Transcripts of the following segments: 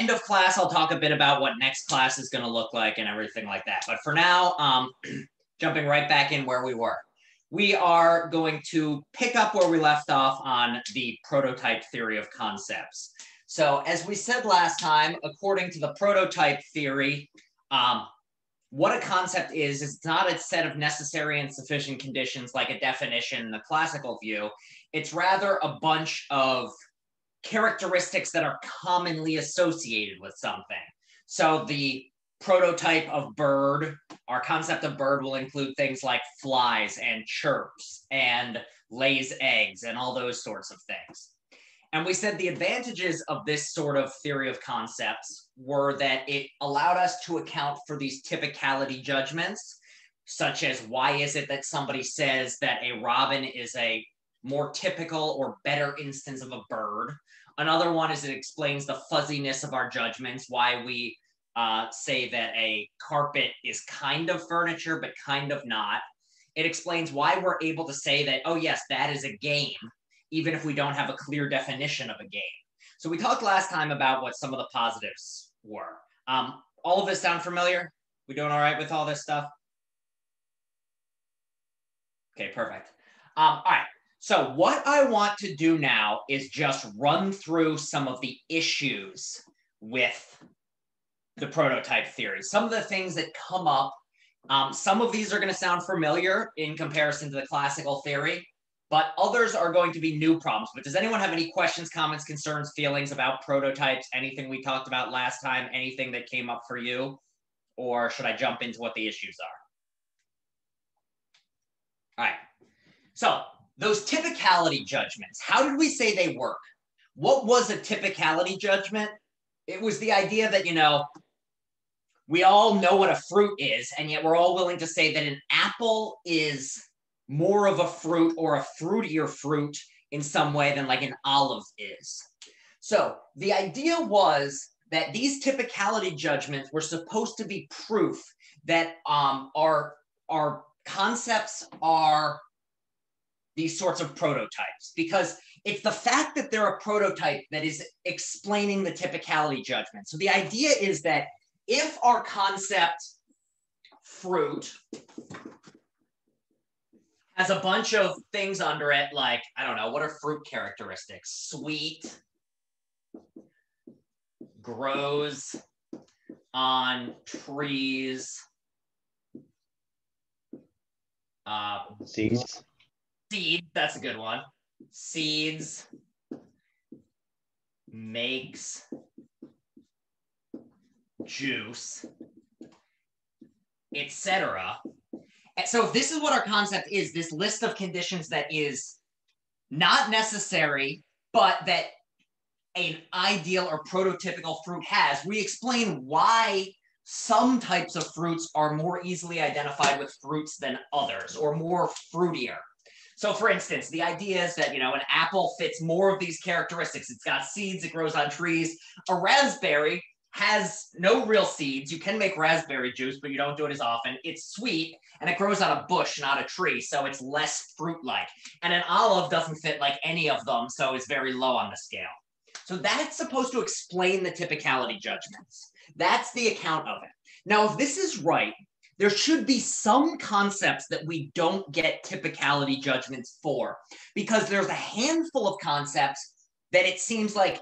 end of class, I'll talk a bit about what next class is going to look like and everything like that. But for now, um, jumping right back in where we were, we are going to pick up where we left off on the prototype theory of concepts. So as we said last time, according to the prototype theory, um, what a concept is, is not a set of necessary and sufficient conditions like a definition in the classical view. It's rather a bunch of characteristics that are commonly associated with something. So the prototype of bird, our concept of bird will include things like flies and chirps and lays eggs and all those sorts of things. And we said the advantages of this sort of theory of concepts were that it allowed us to account for these typicality judgments, such as why is it that somebody says that a robin is a more typical or better instance of a bird. Another one is it explains the fuzziness of our judgments, why we uh, say that a carpet is kind of furniture, but kind of not. It explains why we're able to say that, oh, yes, that is a game, even if we don't have a clear definition of a game. So we talked last time about what some of the positives were. Um, all of this sound familiar? We doing all right with all this stuff? Okay, perfect. Um, all right. So what I want to do now is just run through some of the issues with the prototype theory. Some of the things that come up, um, some of these are going to sound familiar in comparison to the classical theory, but others are going to be new problems. But does anyone have any questions, comments, concerns, feelings about prototypes, anything we talked about last time, anything that came up for you? Or should I jump into what the issues are? All right. So those typicality judgments, how did we say they work? What was a typicality judgment? It was the idea that, you know, we all know what a fruit is, and yet we're all willing to say that an apple is more of a fruit or a fruitier fruit in some way than like an olive is. So the idea was that these typicality judgments were supposed to be proof that um, our, our concepts are these sorts of prototypes because it's the fact that they're a prototype that is explaining the typicality judgment. So the idea is that if our concept fruit has a bunch of things under it, like, I don't know, what are fruit characteristics? Sweet, grows on trees, uh, seeds Seed, that's a good one. Seeds makes juice, etc. So if this is what our concept is, this list of conditions that is not necessary, but that an ideal or prototypical fruit has, we explain why some types of fruits are more easily identified with fruits than others or more fruitier. So for instance, the idea is that, you know, an apple fits more of these characteristics. It's got seeds, it grows on trees. A raspberry has no real seeds. You can make raspberry juice, but you don't do it as often. It's sweet and it grows on a bush, not a tree, so it's less fruit-like. And an olive doesn't fit like any of them, so it's very low on the scale. So that's supposed to explain the typicality judgments. That's the account of it. Now, if this is right, there should be some concepts that we don't get typicality judgments for because there's a handful of concepts that it seems like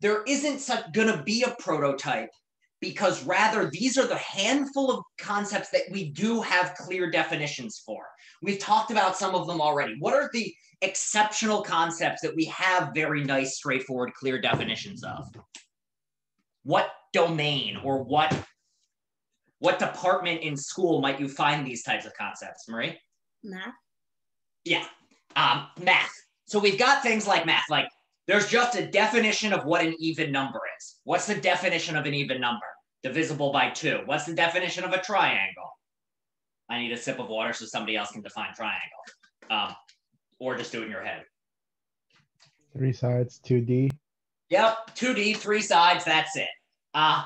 there isn't going to be a prototype because rather these are the handful of concepts that we do have clear definitions for. We've talked about some of them already. What are the exceptional concepts that we have very nice, straightforward, clear definitions of? What domain or what what department in school might you find these types of concepts, Marie? Math. Yeah, um, math. So we've got things like math, like there's just a definition of what an even number is. What's the definition of an even number? Divisible by two. What's the definition of a triangle? I need a sip of water so somebody else can define triangle. Um, or just do it in your head. Three sides, 2D. Yep, 2D, three sides, that's it. Uh,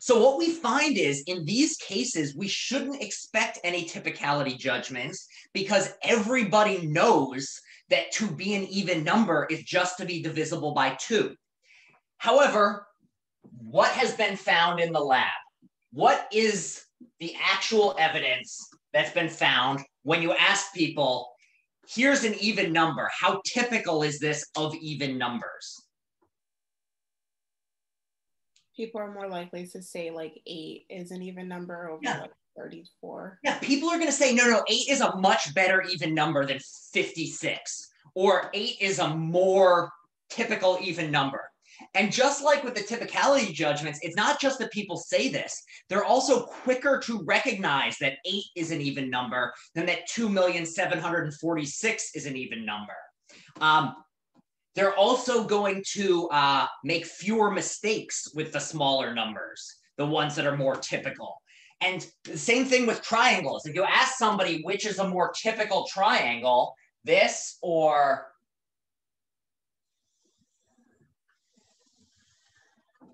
so what we find is in these cases, we shouldn't expect any typicality judgments because everybody knows that to be an even number is just to be divisible by two. However, what has been found in the lab? What is the actual evidence that's been found when you ask people, here's an even number. How typical is this of even numbers? People are more likely to say like eight is an even number over yeah. like 34. Yeah, people are going to say, no, no, eight is a much better even number than 56, or eight is a more typical even number. And just like with the typicality judgments, it's not just that people say this, they're also quicker to recognize that eight is an even number than that 2,746 is an even number. Um, they're also going to uh, make fewer mistakes with the smaller numbers, the ones that are more typical. And the same thing with triangles. If you ask somebody which is a more typical triangle, this or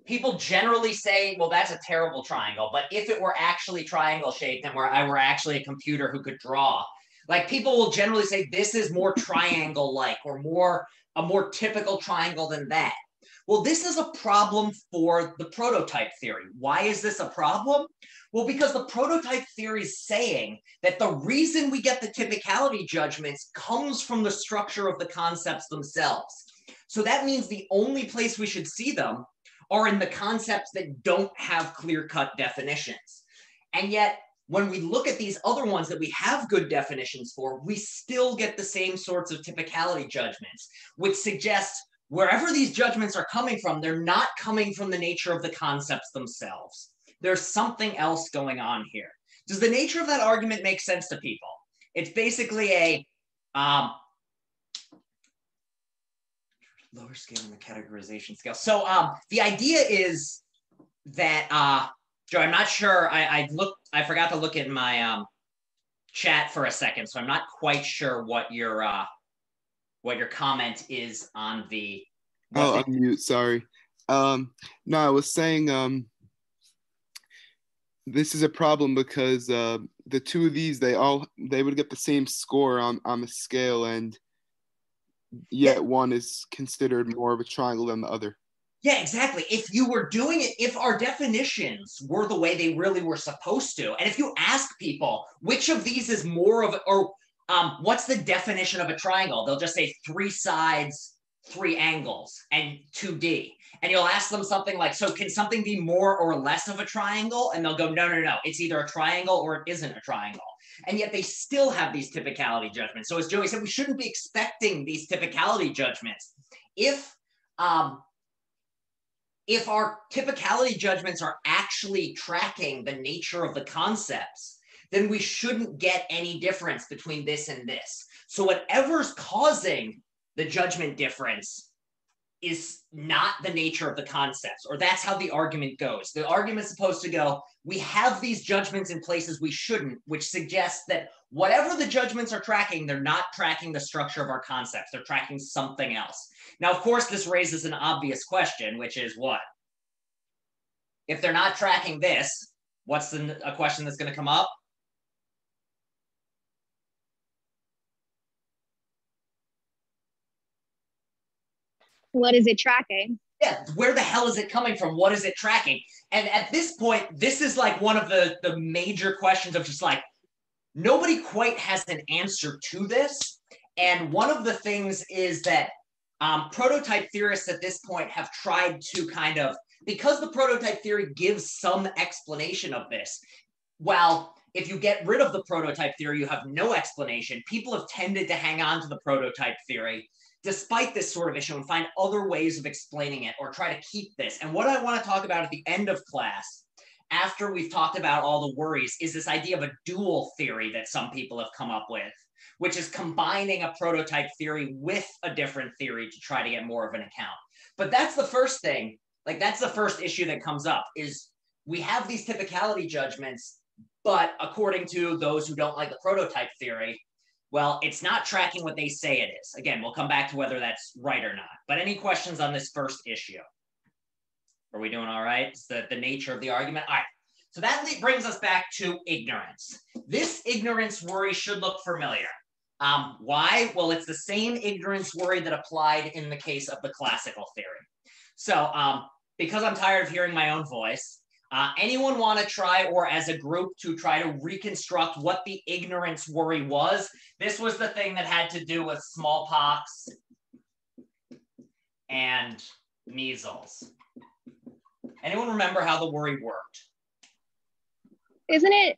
people generally say, well, that's a terrible triangle. But if it were actually triangle shaped and where I were actually a computer who could draw, like people will generally say this is more triangle like or more a more typical triangle than that. Well, this is a problem for the prototype theory. Why is this a problem? Well, because the prototype theory is saying that the reason we get the typicality judgments comes from the structure of the concepts themselves. So that means the only place we should see them are in the concepts that don't have clear cut definitions. And yet, when we look at these other ones that we have good definitions for, we still get the same sorts of typicality judgments, which suggests wherever these judgments are coming from, they're not coming from the nature of the concepts themselves. There's something else going on here. Does the nature of that argument make sense to people? It's basically a um, lower scale in the categorization scale. So um, the idea is that uh, Joe, I'm not sure. I, I looked. I forgot to look at my um, chat for a second, so I'm not quite sure what your uh, what your comment is on the. Oh, I'm mute. Sorry. Um, no, I was saying um, this is a problem because uh, the two of these they all they would get the same score on on the scale, and yet one is considered more of a triangle than the other. Yeah, exactly. If you were doing it, if our definitions were the way they really were supposed to, and if you ask people which of these is more of, or um, what's the definition of a triangle, they'll just say three sides, three angles, and 2D. And you'll ask them something like, so can something be more or less of a triangle? And they'll go, no, no, no, it's either a triangle or it isn't a triangle. And yet they still have these typicality judgments. So as Joey said, we shouldn't be expecting these typicality judgments. If um, if our typicality judgments are actually tracking the nature of the concepts, then we shouldn't get any difference between this and this. So whatever's causing the judgment difference is not the nature of the concepts, or that's how the argument goes. The argument's supposed to go, we have these judgments in places we shouldn't, which suggests that whatever the judgments are tracking, they're not tracking the structure of our concepts, they're tracking something else. Now, of course, this raises an obvious question, which is what? If they're not tracking this, what's the, a question that's going to come up? What is it tracking? Yeah, where the hell is it coming from? What is it tracking? And at this point, this is like one of the, the major questions of just like, nobody quite has an answer to this. And one of the things is that um, prototype theorists at this point have tried to kind of, because the prototype theory gives some explanation of this, Well, if you get rid of the prototype theory, you have no explanation. People have tended to hang on to the prototype theory despite this sort of issue and find other ways of explaining it or try to keep this. And what I want to talk about at the end of class, after we've talked about all the worries, is this idea of a dual theory that some people have come up with which is combining a prototype theory with a different theory to try to get more of an account. But that's the first thing, like that's the first issue that comes up is we have these typicality judgments, but according to those who don't like the prototype theory, well, it's not tracking what they say it is. Again, we'll come back to whether that's right or not. But any questions on this first issue? Are we doing all right? It's the, the nature of the argument. All right. So that brings us back to ignorance. This ignorance worry should look familiar. Um, why? Well, it's the same ignorance worry that applied in the case of the classical theory. So um, because I'm tired of hearing my own voice, uh, anyone want to try, or as a group, to try to reconstruct what the ignorance worry was? This was the thing that had to do with smallpox and measles. Anyone remember how the worry worked? Isn't it,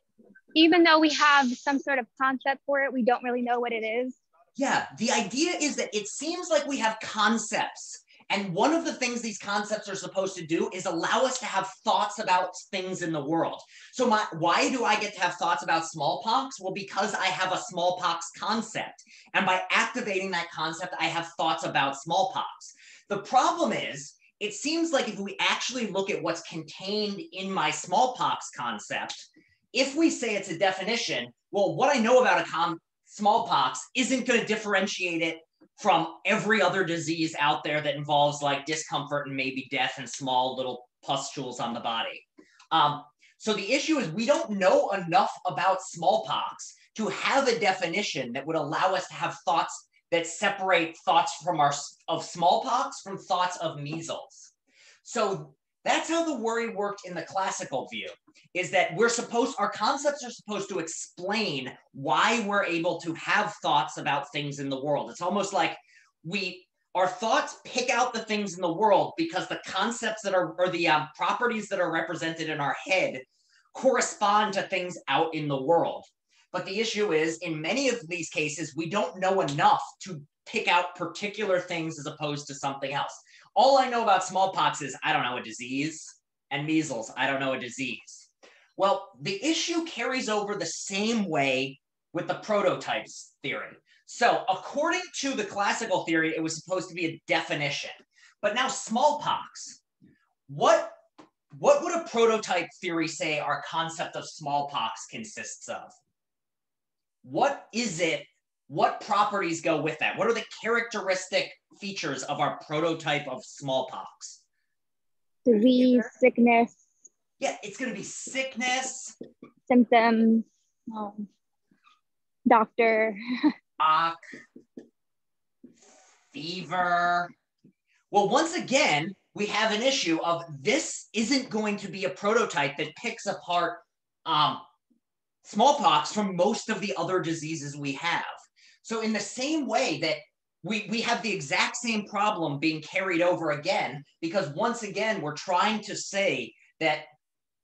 even though we have some sort of concept for it, we don't really know what it is? Yeah, the idea is that it seems like we have concepts and one of the things these concepts are supposed to do is allow us to have thoughts about things in the world. So my why do I get to have thoughts about smallpox? Well, because I have a smallpox concept. And by activating that concept, I have thoughts about smallpox. The problem is, it seems like if we actually look at what's contained in my smallpox concept, if we say it's a definition, well, what I know about a smallpox isn't going to differentiate it from every other disease out there that involves like discomfort and maybe death and small little pustules on the body. Um, so the issue is we don't know enough about smallpox to have a definition that would allow us to have thoughts that separate thoughts from our of smallpox from thoughts of measles. So that's how the worry worked in the classical view, is that we're supposed, our concepts are supposed to explain why we're able to have thoughts about things in the world. It's almost like we, our thoughts pick out the things in the world because the concepts that are, or the um, properties that are represented in our head correspond to things out in the world. But the issue is, in many of these cases, we don't know enough to pick out particular things as opposed to something else. All I know about smallpox is I don't know a disease, and measles, I don't know a disease. Well, the issue carries over the same way with the prototypes theory. So, according to the classical theory, it was supposed to be a definition. But now, smallpox, what, what would a prototype theory say our concept of smallpox consists of? What is it what properties go with that? What are the characteristic features of our prototype of smallpox? Disease, sickness. Yeah, it's going to be sickness, symptoms, um, doctor, shock, fever. Well, once again, we have an issue of this isn't going to be a prototype that picks apart um, smallpox from most of the other diseases we have. So in the same way that we, we have the exact same problem being carried over again, because once again, we're trying to say that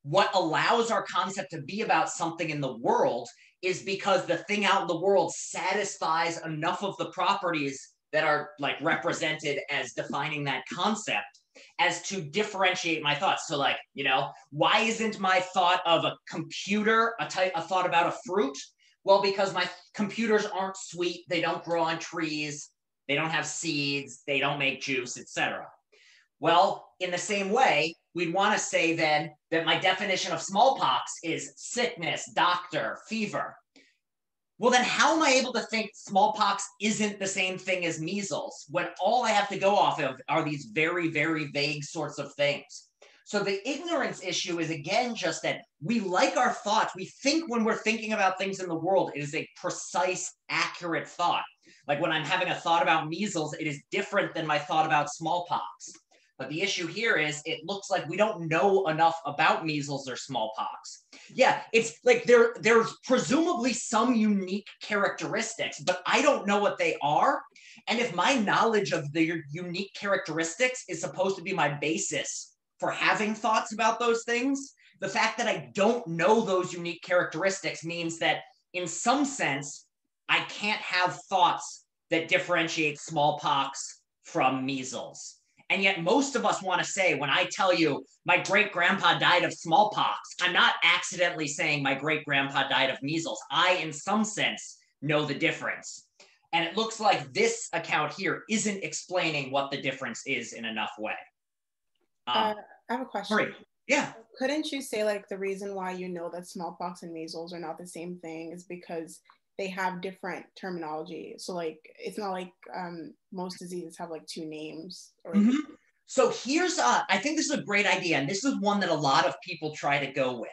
what allows our concept to be about something in the world is because the thing out in the world satisfies enough of the properties that are like represented as defining that concept as to differentiate my thoughts. So like, you know, why isn't my thought of a computer a type a thought about a fruit? Well, because my computers aren't sweet, they don't grow on trees, they don't have seeds, they don't make juice, etc. Well, in the same way, we'd want to say then that my definition of smallpox is sickness, doctor, fever. Well, then how am I able to think smallpox isn't the same thing as measles when all I have to go off of are these very, very vague sorts of things? So the ignorance issue is again just that we like our thoughts. We think when we're thinking about things in the world, it is a precise, accurate thought. Like when I'm having a thought about measles, it is different than my thought about smallpox. But the issue here is it looks like we don't know enough about measles or smallpox. Yeah, it's like there there's presumably some unique characteristics, but I don't know what they are. And if my knowledge of their unique characteristics is supposed to be my basis for having thoughts about those things. The fact that I don't know those unique characteristics means that, in some sense, I can't have thoughts that differentiate smallpox from measles. And yet, most of us want to say, when I tell you my great grandpa died of smallpox, I'm not accidentally saying my great grandpa died of measles. I, in some sense, know the difference. And it looks like this account here isn't explaining what the difference is in enough way. Um, uh, I have a question. Great. Yeah. Couldn't you say like the reason why you know that smallpox and measles are not the same thing is because they have different terminology. So like it's not like um, most diseases have like two names. Or- mm-hmm. So here's uh, I think this is a great idea, and this is one that a lot of people try to go with,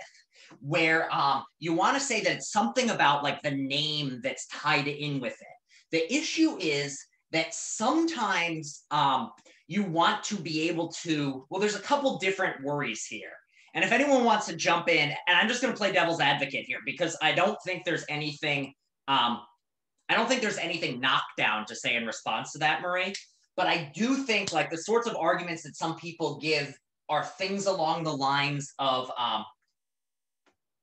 where um, you want to say that it's something about like the name that's tied in with it. The issue is that sometimes um, you want to be able to, well, there's a couple different worries here. And if anyone wants to jump in, and I'm just going to play devil's advocate here because I don't think there's anything, um, I don't think there's anything knocked down to say in response to that, Marie. But I do think like the sorts of arguments that some people give are things along the lines of um,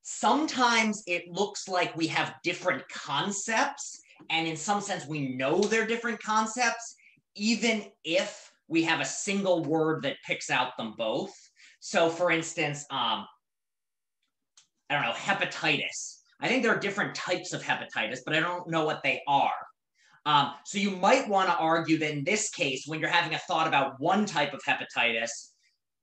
sometimes it looks like we have different concepts, and in some sense, we know they're different concepts, even if we have a single word that picks out them both. So, for instance, um, I don't know, hepatitis. I think there are different types of hepatitis, but I don't know what they are. Um, so you might want to argue that in this case, when you're having a thought about one type of hepatitis,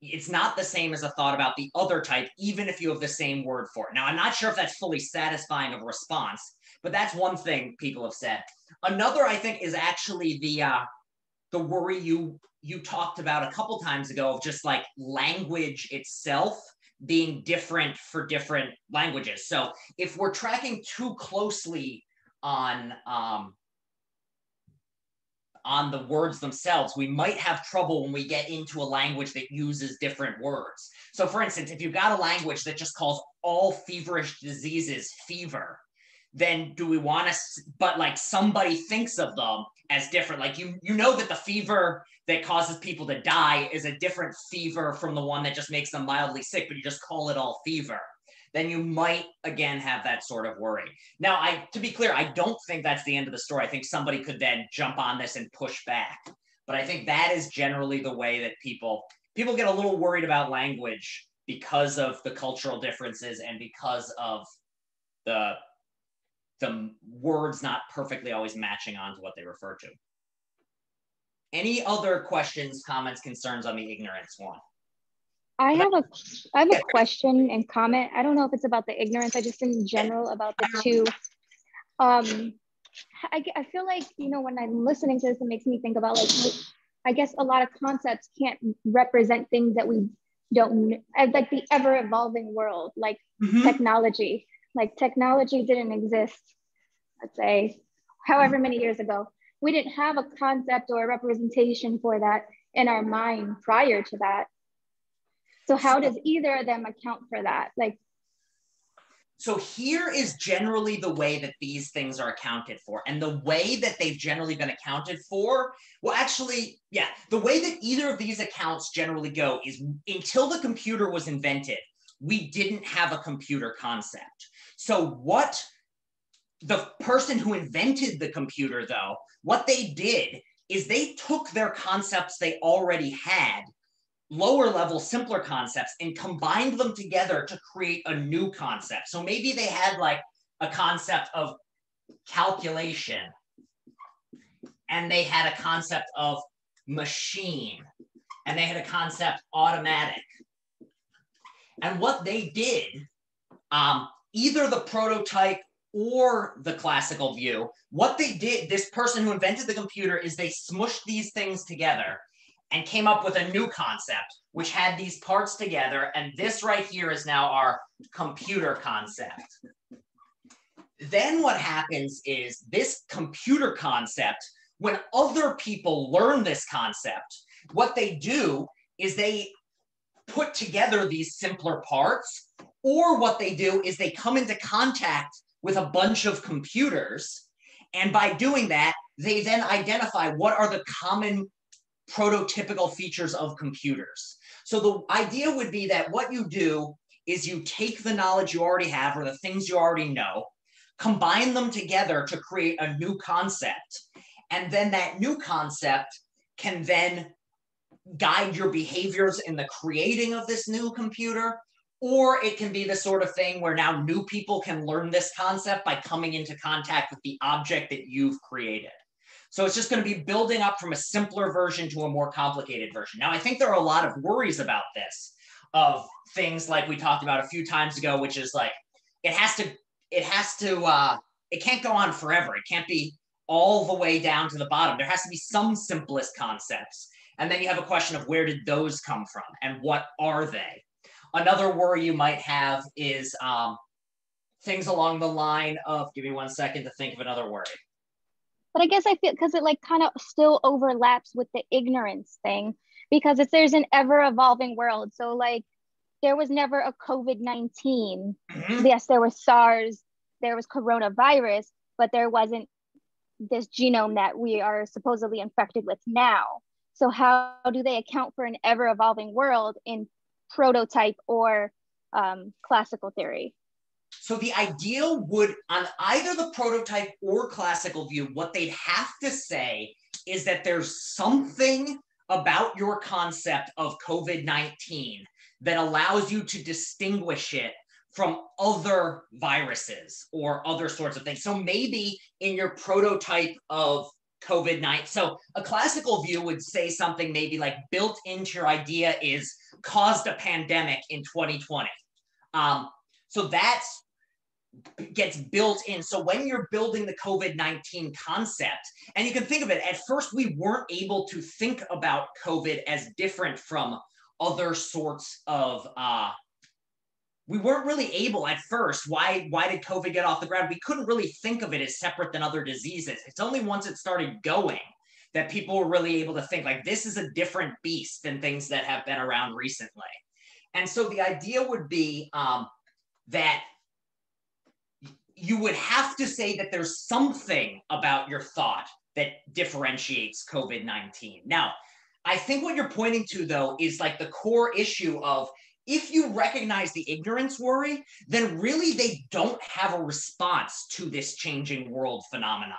it's not the same as a thought about the other type, even if you have the same word for it. Now, I'm not sure if that's fully satisfying of a response, but that's one thing people have said. Another, I think, is actually the uh, the worry you you talked about a couple times ago of just like language itself being different for different languages. So if we're tracking too closely on um, on the words themselves, we might have trouble when we get into a language that uses different words. So, for instance, if you've got a language that just calls all feverish diseases fever, then do we want to, but like somebody thinks of them as different? Like you, you know that the fever that causes people to die is a different fever from the one that just makes them mildly sick, but you just call it all fever then you might again have that sort of worry. Now, I to be clear, I don't think that's the end of the story. I think somebody could then jump on this and push back. But I think that is generally the way that people people get a little worried about language because of the cultural differences and because of the the words not perfectly always matching on to what they refer to. Any other questions, comments, concerns on the ignorance one? I have a I have a question and comment. I don't know if it's about the ignorance. I just in general about the two. Um, I, I feel like you know when I'm listening to this, it makes me think about like I guess a lot of concepts can't represent things that we don't like the ever evolving world, like mm-hmm. technology. Like technology didn't exist, let's say, however many years ago. We didn't have a concept or a representation for that in our mind prior to that so how does either of them account for that? Like so here is generally the way that these things are accounted for. And the way that they've generally been accounted for, well, actually, yeah, the way that either of these accounts generally go is until the computer was invented, we didn't have a computer concept. So what the person who invented the computer, though, what they did is they took their concepts they already had lower level, simpler concepts and combined them together to create a new concept. So maybe they had like a concept of calculation and they had a concept of machine and they had a concept automatic. And what they did, um, either the prototype or the classical view, what they did, this person who invented the computer, is they smushed these things together and came up with a new concept, which had these parts together. And this right here is now our computer concept. Then what happens is this computer concept, when other people learn this concept, what they do is they put together these simpler parts, or what they do is they come into contact with a bunch of computers. And by doing that, they then identify what are the common prototypical features of computers. So the idea would be that what you do is you take the knowledge you already have or the things you already know, combine them together to create a new concept. And then that new concept can then guide your behaviors in the creating of this new computer. Or it can be the sort of thing where now new people can learn this concept by coming into contact with the object that you've created. So it's just going to be building up from a simpler version to a more complicated version. Now, I think there are a lot of worries about this of things like we talked about a few times ago, which is like it has to, it has to, uh, it can't go on forever. It can't be all the way down to the bottom. There has to be some simplest concepts. And then you have a question of where did those come from and what are they? Another worry you might have is um, things along the line of, give me one second to think of another worry but I guess I feel because it like kind of still overlaps with the ignorance thing because it's there's an ever evolving world. So like there was never a COVID 19. Mm-hmm. Yes, there was SARS, there was coronavirus, but there wasn't this genome that we are supposedly infected with now. So, how do they account for an ever evolving world in prototype or um, classical theory? So, the ideal would, on either the prototype or classical view, what they'd have to say is that there's something about your concept of COVID 19 that allows you to distinguish it from other viruses or other sorts of things. So maybe in your prototype of COVID 19, so a classical view would say something maybe like built into your idea is caused a pandemic in 2020. Um, so that's gets built in. So when you're building the COVID 19 concept, and you can think of it, at first we weren't able to think about COVID as different from other sorts of uh, we weren't really able at first why why did covid get off the ground? We couldn't really think of it as separate than other diseases. It's only once it started going that people were really able to think like this is a different beast than things that have been around recently. And so the idea would be um, that you would have to say that there's something about your thought that differentiates covid-19 now I think what you're pointing to, though, is like the core issue of if you recognize the ignorance worry, then really they don't have a response to this changing world phenomenon.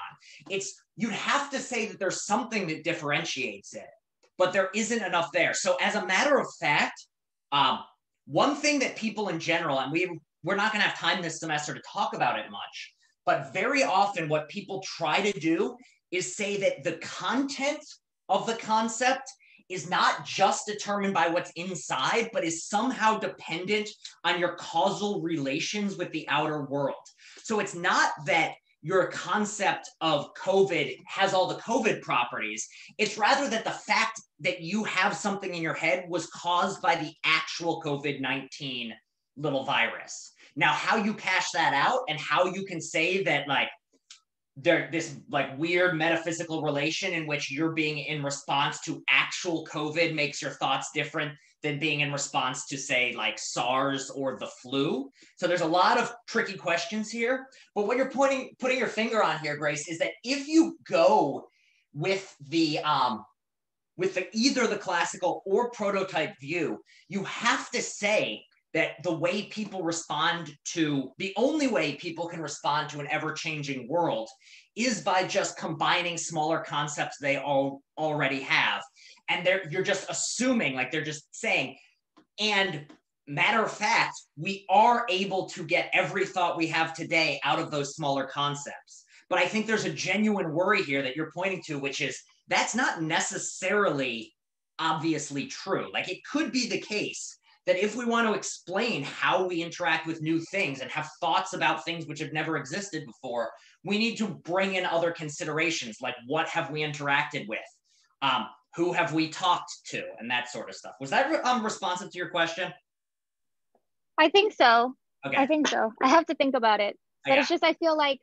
It's you'd have to say that there's something that differentiates it, but there isn't enough there. So, as a matter of fact, um, one thing that people in general, and we we're not going to have time this semester to talk about it much, but very often what people try to do is say that the content of the concept is not just determined by what's inside, but is somehow dependent on your causal relations with the outer world. So it's not that your concept of COVID has all the COVID properties. It's rather that the fact that you have something in your head was caused by the actual COVID 19 little virus. Now, how you cash that out and how you can say that, like, there this like weird metaphysical relation in which you're being in response to actual covid makes your thoughts different than being in response to say like SARS or the flu. So there's a lot of tricky questions here. But what you're pointing putting your finger on here, Grace, is that if you go with the um with the either the classical or prototype view, you have to say that the way people respond to the only way people can respond to an ever changing world is by just combining smaller concepts they all already have. And they're you're just assuming like they're just saying. And matter of fact we are able to get every thought we have today out of those smaller concepts. But i think there's a genuine worry here that you're pointing to which is that's not necessarily obviously true. Like it could be the case that if we want to explain how we interact with new things and have thoughts about things which have never existed before, we need to bring in other considerations like what have we interacted with? Um, who have we talked to? And that sort of stuff. Was that um, responsive to your question? I think so. Okay. I think so. I have to think about it. But it's just, I feel like,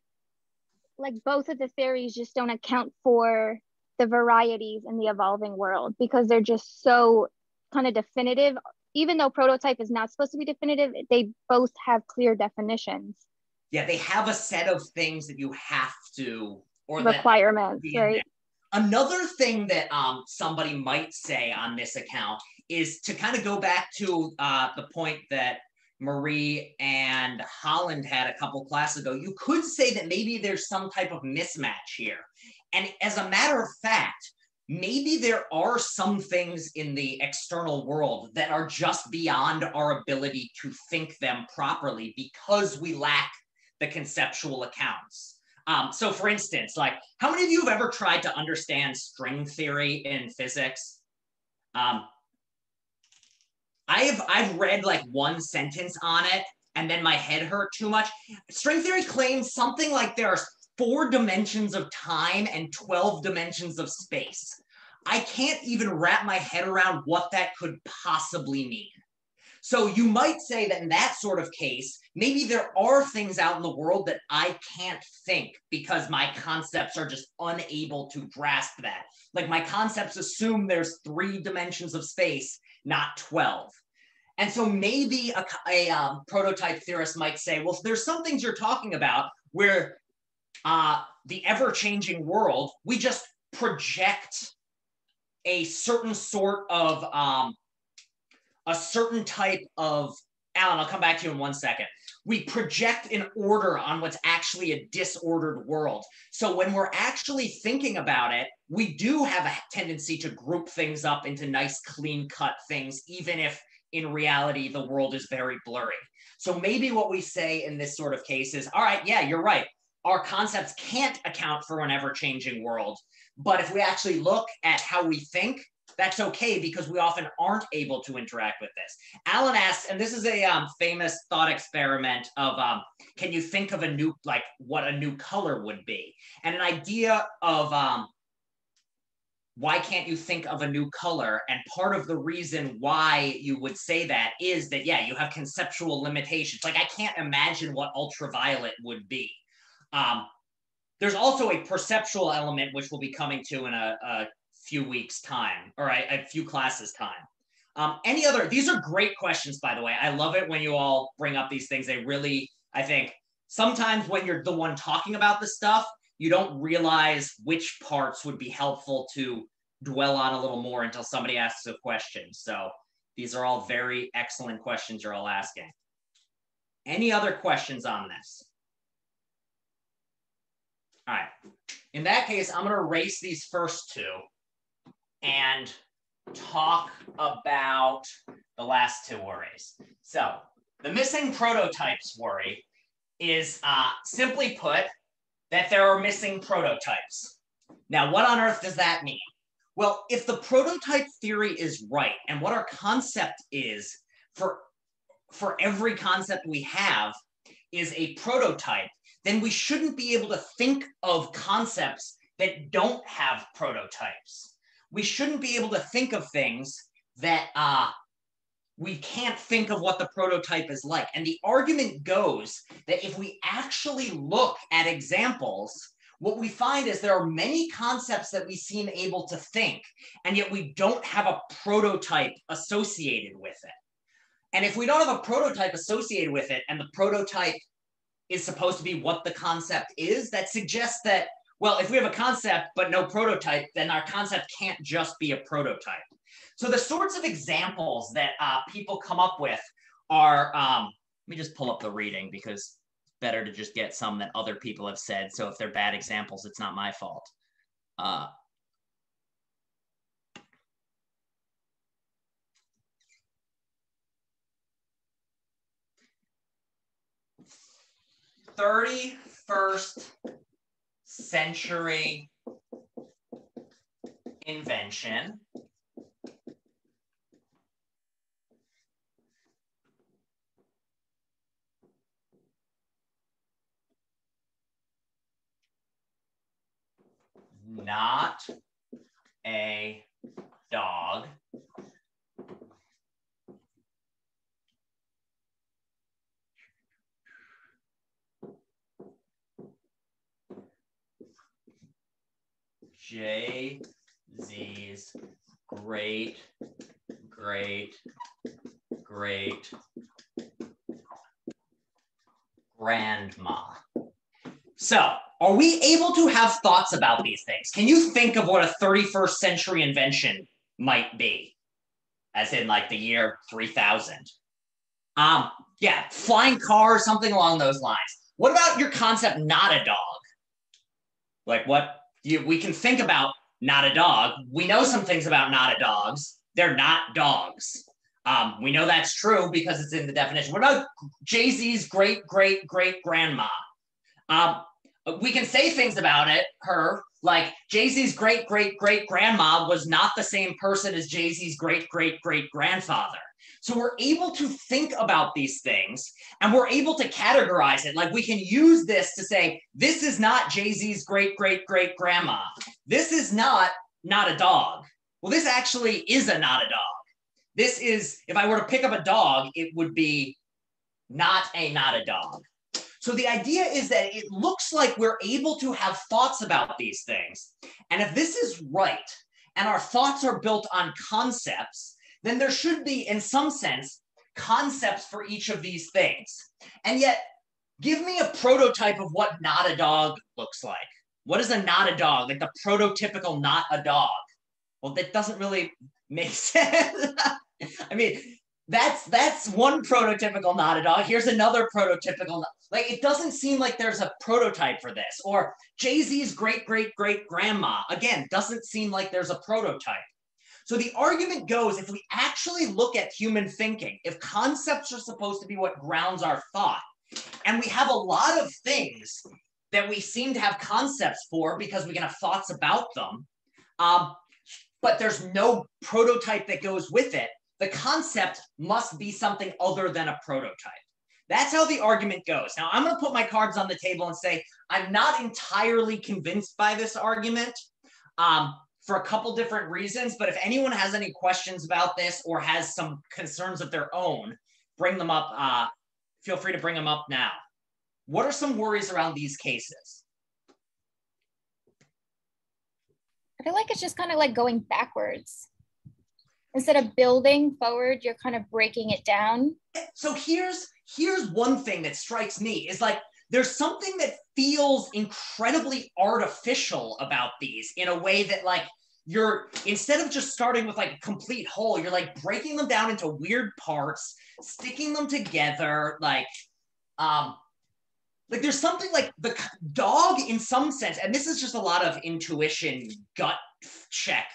like both of the theories just don't account for the varieties in the evolving world because they're just so kind of definitive even though prototype is not supposed to be definitive, they both have clear definitions. Yeah, they have a set of things that you have to or requirements, right? Another thing that um, somebody might say on this account is to kind of go back to uh, the point that Marie and Holland had a couple classes ago. You could say that maybe there's some type of mismatch here. And as a matter of fact, maybe there are some things in the external world that are just beyond our ability to think them properly because we lack the conceptual accounts. Um, so, for instance, like how many of you have ever tried to understand string theory in physics? Um, I've I've read like one sentence on it, and then my head hurt too much. String theory claims something like there are four dimensions of time and 12 dimensions of space. I can't even wrap my head around what that could possibly mean. So you might say that in that sort of case, maybe there are things out in the world that I can't think because my concepts are just unable to grasp that. Like my concepts assume there's three dimensions of space, not 12. And so maybe a, a um, prototype theorist might say, well, there's some things you're talking about where uh, the ever changing world, we just project a certain sort of, um, a certain type of, Alan, I'll come back to you in one second. We project an order on what's actually a disordered world. So when we're actually thinking about it, we do have a tendency to group things up into nice, clean cut things, even if in reality, the world is very blurry. So maybe what we say in this sort of case is, all right, yeah, you're right. Our concepts can't account for an ever changing world. But if we actually look at how we think, that's okay because we often aren't able to interact with this. Alan asks, and this is a um, famous thought experiment of um, can you think of a new, like what a new color would be? And an idea of um, why can't you think of a new color? And part of the reason why you would say that is that, yeah, you have conceptual limitations. Like, I can't imagine what ultraviolet would be. Um, there's also a perceptual element, which we'll be coming to in a, a few weeks' time or a, a few classes' time. Um, any other, these are great questions, by the way. I love it when you all bring up these things. They really, I think, sometimes when you're the one talking about the stuff, you don't realize which parts would be helpful to dwell on a little more until somebody asks a question. So these are all very excellent questions you're all asking. Any other questions on this? All right. In that case, I'm going to erase these first two and talk about the last two worries. So the missing prototypes worry is uh, simply put that there are missing prototypes. Now, what on earth does that mean? Well, if the prototype theory is right, and what our concept is for, for every concept we have is a prototype, then we shouldn't be able to think of concepts that don't have prototypes. We shouldn't be able to think of things that uh, we can't think of what the prototype is like. And the argument goes that if we actually look at examples, what we find is there are many concepts that we seem able to think, and yet we don't have a prototype associated with it. And if we don't have a prototype associated with it, and the prototype is supposed to be what the concept is, that suggests that, well, if we have a concept but no prototype, then our concept can't just be a prototype. So the sorts of examples that uh, people come up with are, um, let me just pull up the reading because it's better to just get some that other people have said. So if they're bad examples, it's not my fault. Uh, Thirty-first century invention not a dog. Jay Z's great, great, great grandma. So, are we able to have thoughts about these things? Can you think of what a 31st century invention might be? As in like the year 3000. Um, yeah, flying car, something along those lines. What about your concept not a dog? Like what you, we can think about not a dog. We know some things about not a dogs. They're not dogs. Um, we know that's true because it's in the definition. What about Jay Z's great great great grandma? Um, we can say things about it, her, like Jay Z's great great great grandma was not the same person as Jay Z's great great great grandfather. So we're able to think about these things and we're able to categorize it. Like we can use this to say, this is not Jay Z's great great great grandma. This is not not a dog. Well, this actually is a not a dog. this is, if I were to pick up a dog, it would be not a not a dog. So the idea is that it looks like we're able to have thoughts about these things. And if this is right, and our thoughts are built on concepts, then there should be, in some sense, concepts for each of these things. And yet, give me a prototype of what not a dog looks like. What is a not a dog? Like the prototypical not a dog. Well, that doesn't really make sense. I mean, that's that's one prototypical not at all. Here's another prototypical. Like it doesn't seem like there's a prototype for this. Or Jay Z's great great great grandma again doesn't seem like there's a prototype. So the argument goes if we actually look at human thinking, if concepts are supposed to be what grounds our thought, and we have a lot of things that we seem to have concepts for because we can have thoughts about them, um, but there's no prototype that goes with it, the concept must be something other than a prototype. That's how the argument goes. Now, I'm going to put my cards on the table and say I'm not entirely convinced by this argument um, for a couple different reasons. But if anyone has any questions about this or has some concerns of their own, bring them up. Uh, feel free to bring them up now. What are some worries around these cases? I feel like it's just kind of like going backwards instead of building forward you're kind of breaking it down. So here's here's one thing that strikes me is like there's something that feels incredibly artificial about these in a way that like you're instead of just starting with like a complete whole you're like breaking them down into weird parts sticking them together like um like there's something like the dog in some sense and this is just a lot of intuition gut check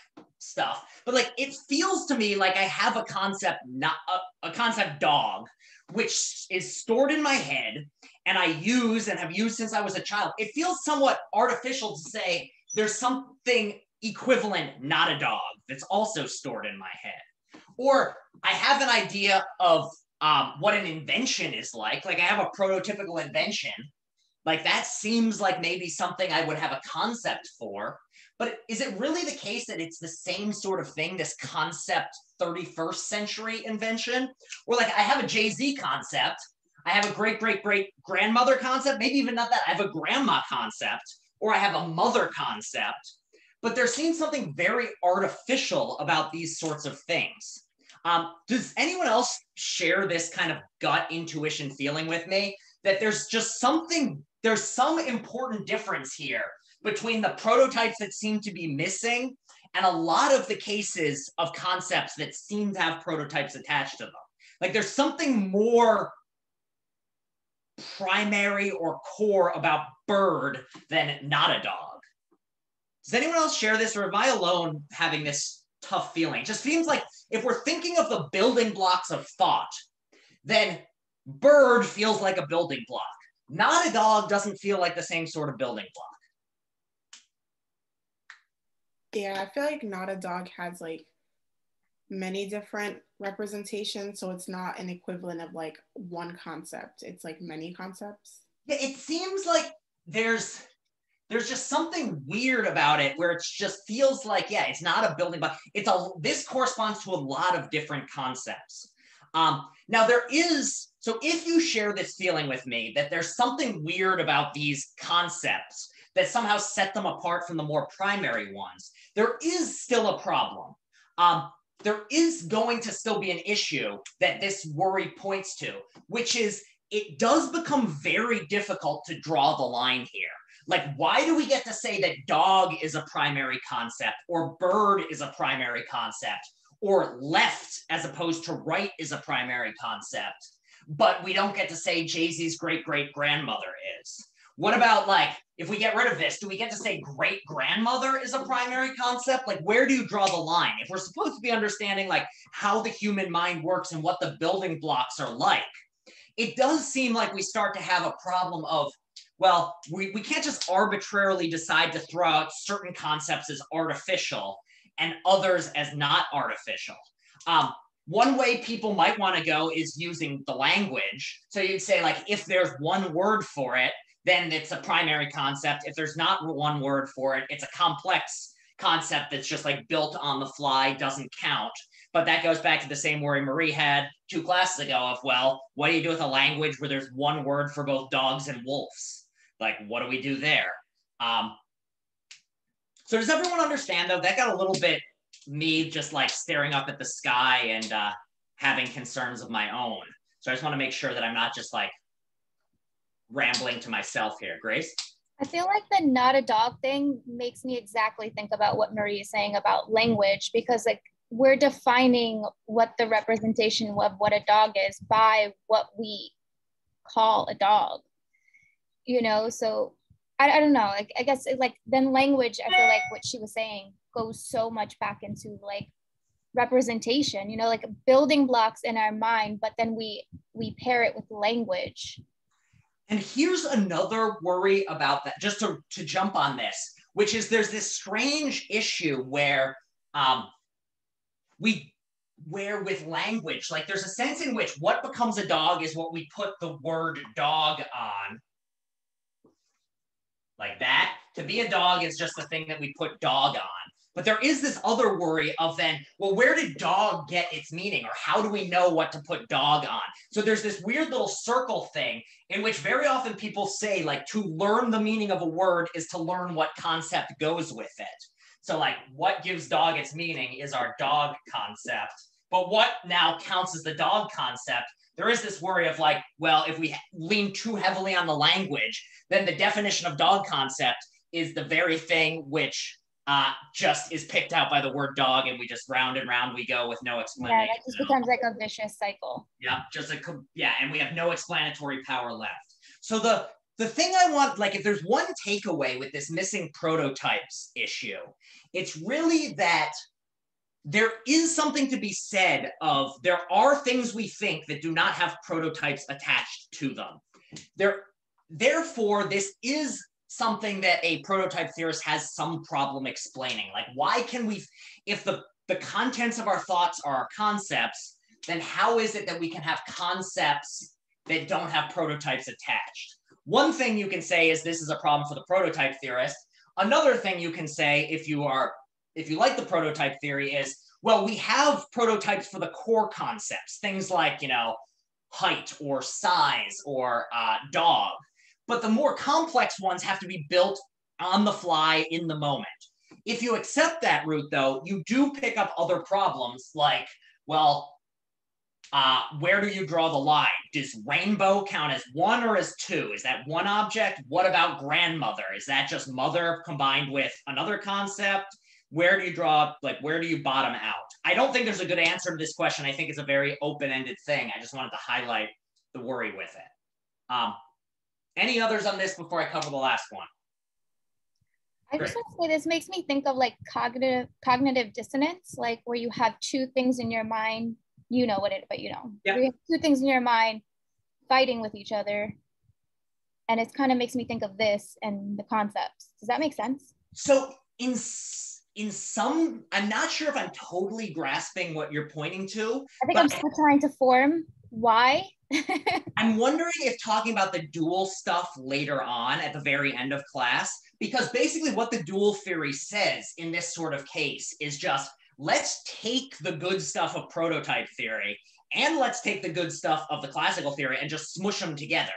stuff. But like it feels to me like i have a concept not a, a concept dog which is stored in my head and i use and have used since i was a child. It feels somewhat artificial to say there's something equivalent not a dog that's also stored in my head. Or i have an idea of um, what an invention is like. Like i have a prototypical invention. Like that seems like maybe something i would have a concept for but is it really the case that it's the same sort of thing, this concept 31st century invention? Or like I have a Jay Z concept, I have a great great great grandmother concept, maybe even not that, I have a grandma concept, or I have a mother concept. But there seems something very artificial about these sorts of things. Um, does anyone else share this kind of gut intuition feeling with me? That there's just something, there's some important difference here between the prototypes that seem to be missing and a lot of the cases of concepts that seem to have prototypes attached to them. Like there's something more primary or core about bird than not a dog. Does anyone else share this or am I alone having this tough feeling? It just seems like if we're thinking of the building blocks of thought, then bird feels like a building block. Not a dog doesn't feel like the same sort of building block. Yeah, I feel like Not a Dog has like many different representations. So it's not an equivalent of like one concept. It's like many concepts. Yeah, it seems like there's there's just something weird about it where it just feels like, yeah, it's not a building, but it's a this corresponds to a lot of different concepts. Um, now there is so if you share this feeling with me that there's something weird about these concepts that somehow set them apart from the more primary ones. There is still a problem. Um, there is going to still be an issue that this worry points to, which is it does become very difficult to draw the line here. Like, why do we get to say that dog is a primary concept or bird is a primary concept or left as opposed to right is a primary concept? But we don't get to say Jay Z's great great grandmother is. What about like if we get rid of this, do we get to say great grandmother is a primary concept? Like where do you draw the line? If we're supposed to be understanding like how the human mind works and what the building blocks are like, it does seem like we start to have a problem of well, we, we can't just arbitrarily decide to throw out certain concepts as artificial and others as not artificial. Um, one way people might want to go is using the language. So you'd say, like, if there's one word for it, then it's a primary concept. If there's not one word for it, it's a complex concept that's just like built on the fly, doesn't count. but that goes back to the same worry Marie had two classes ago of, well, what do you do with a language where there's one word for both dogs and wolves? Like, what do we do there? Um, so does everyone understand though? That got a little bit me just like staring up at the sky and uh, having concerns of my own. So I just want to make sure that I'm not just like rambling to myself here. Grace? I feel like the not a dog thing makes me exactly think about what Marie is saying about language because like we're defining what the representation of what a dog is by what we call a dog. You know, so I, I don't know. Like I guess it, like then language, I feel like what she was saying goes so much back into like representation, you know, like building blocks in our mind, but then we we pair it with language and here's another worry about that, just to, to jump on this, which is there's this strange issue where um, we, where with language, like there's a sense in which what becomes a dog is what we put the word dog on. Like that. To be a dog is just the thing that we put dog on. But there is this other worry of then, well, where did dog get its meaning? Or how do we know what to put dog on? So there's this weird little circle thing in which very often people say, like, to learn the meaning of a word is to learn what concept goes with it. So, like, what gives dog its meaning is our dog concept. But what now counts as the dog concept? There is this worry of like, well, if we lean too heavily on the language, then the definition of dog concept is the very thing which uh, just is picked out by the word dog, and we just round and round we go with no explanation. Yeah, that just becomes like a vicious cycle. Yeah, just a yeah, and we have no explanatory power left. So the the thing I want, like, if there's one takeaway with this missing prototypes issue, it's really that there is something to be said of there are things we think that do not have prototypes attached to them. There, therefore, this is something that a prototype theorist has some problem explaining. Like, why can we, if the, the contents of our thoughts are our concepts, then how is it that we can have concepts that don't have prototypes attached? One thing you can say is this is a problem for the prototype theorist. Another thing you can say if you are, if you like the prototype theory is, well, we have prototypes for the core concepts, things like, you know, height or size or uh, dog but the more complex ones have to be built on the fly in the moment. If you accept that route, though, you do pick up other problems like, well, uh, where do you draw the line? Does rainbow count as one or as two? Is that one object? What about grandmother? Is that just mother combined with another concept? Where do you draw, like, where do you bottom out? I don't think there's a good answer to this question. I think it's a very open ended thing. I just wanted to highlight the worry with it. Um, any others on this before I cover the last one? I just want to say this makes me think of like cognitive cognitive dissonance, like where you have two things in your mind, you know what it, but you know, yep. you have two things in your mind fighting with each other. And it kind of makes me think of this and the concepts. Does that make sense? So in in some, I'm not sure if I'm totally grasping what you're pointing to. I think I'm still trying to form why I'm wondering if talking about the dual stuff later on at the very end of class, because basically what the dual theory says in this sort of case is just let's take the good stuff of prototype theory and let's take the good stuff of the classical theory and just smush them together.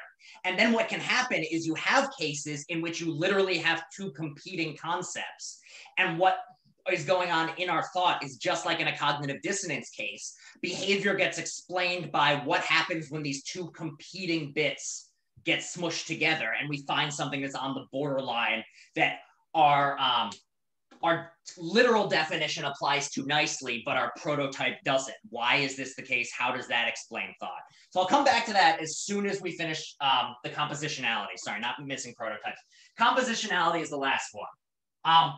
And then what can happen is you have cases in which you literally have two competing concepts. And what is going on in our thought is just like in a cognitive dissonance case. Behavior gets explained by what happens when these two competing bits get smushed together, and we find something that's on the borderline that our um, our literal definition applies to nicely, but our prototype doesn't. Why is this the case? How does that explain thought? So I'll come back to that as soon as we finish um, the compositionality. Sorry, not missing prototypes. Compositionality is the last one. Um,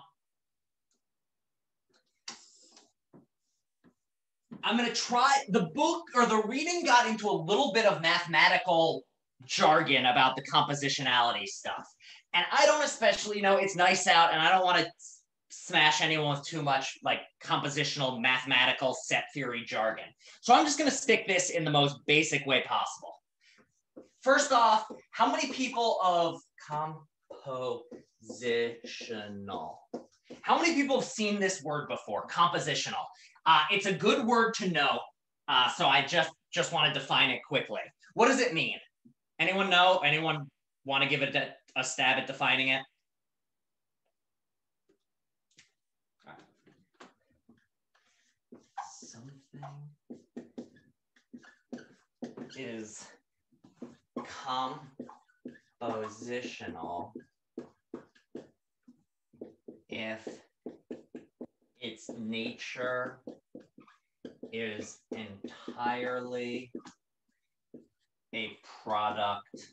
I'm going to try the book or the reading got into a little bit of mathematical jargon about the compositionality stuff. And I don't especially, you know, it's nice out and I don't want to smash anyone with too much like compositional mathematical set theory jargon. So I'm just going to stick this in the most basic way possible. First off, how many people of compositional? How many people have seen this word before? Compositional. Uh, it's a good word to know. Uh, so I just just want to define it quickly. What does it mean? Anyone know? Anyone want to give it a, a stab at defining it? Something is compositional if its nature is entirely a product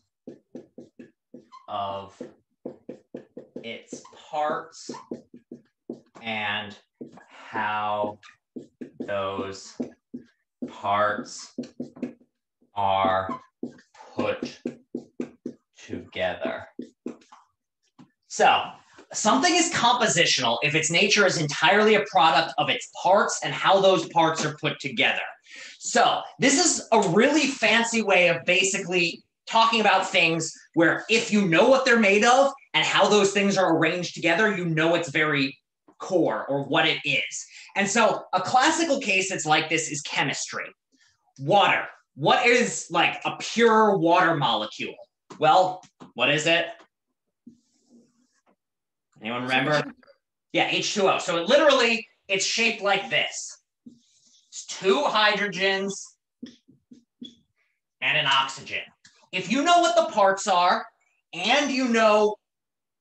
of its parts and how those parts are put together. So something is compositional if its nature is entirely a product of its parts and how those parts are put together. So this is a really fancy way of basically talking about things where if you know what they're made of and how those things are arranged together, you know its very core or what it is. And so a classical case that's like this is chemistry. Water. What is like a pure water molecule? Well, what is it? Anyone remember? Yeah, H2O. So it literally, it's shaped like this. It's two hydrogens and an oxygen. If you know what the parts are and you know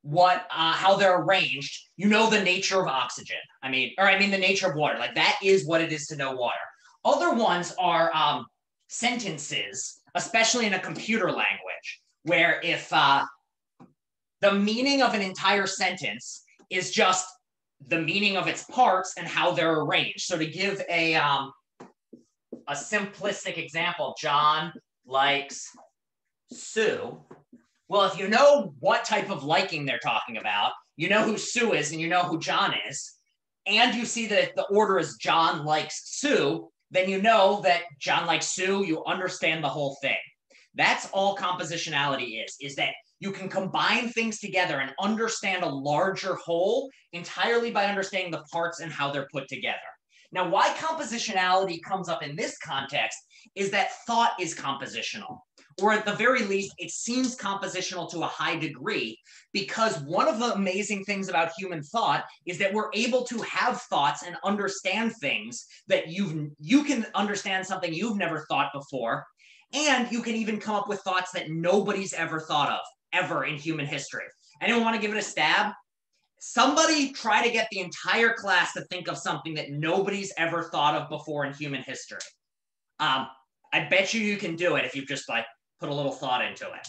what uh, how they're arranged, you know the nature of oxygen. I mean, or I mean the nature of water. Like that is what it is to know water. Other ones are um, sentences, especially in a computer language, where if uh, the meaning of an entire sentence is just the meaning of its parts and how they're arranged. So to give a um, a simplistic example, John likes Sue. Well, if you know what type of liking they're talking about, you know who Sue is and you know who John is, and you see that the order is John likes Sue, then you know that John likes Sue, you understand the whole thing. That's all compositionality is, is that you can combine things together and understand a larger whole entirely by understanding the parts and how they're put together. Now, why compositionality comes up in this context is that thought is compositional, or at the very least, it seems compositional to a high degree, because one of the amazing things about human thought is that we're able to have thoughts and understand things that you've you can understand something you've never thought before, and you can even come up with thoughts that nobody's ever thought of ever in human history. Anyone want to give it a stab? Somebody try to get the entire class to think of something that nobody's ever thought of before in human history. Um, I bet you you can do it if you just like put a little thought into it.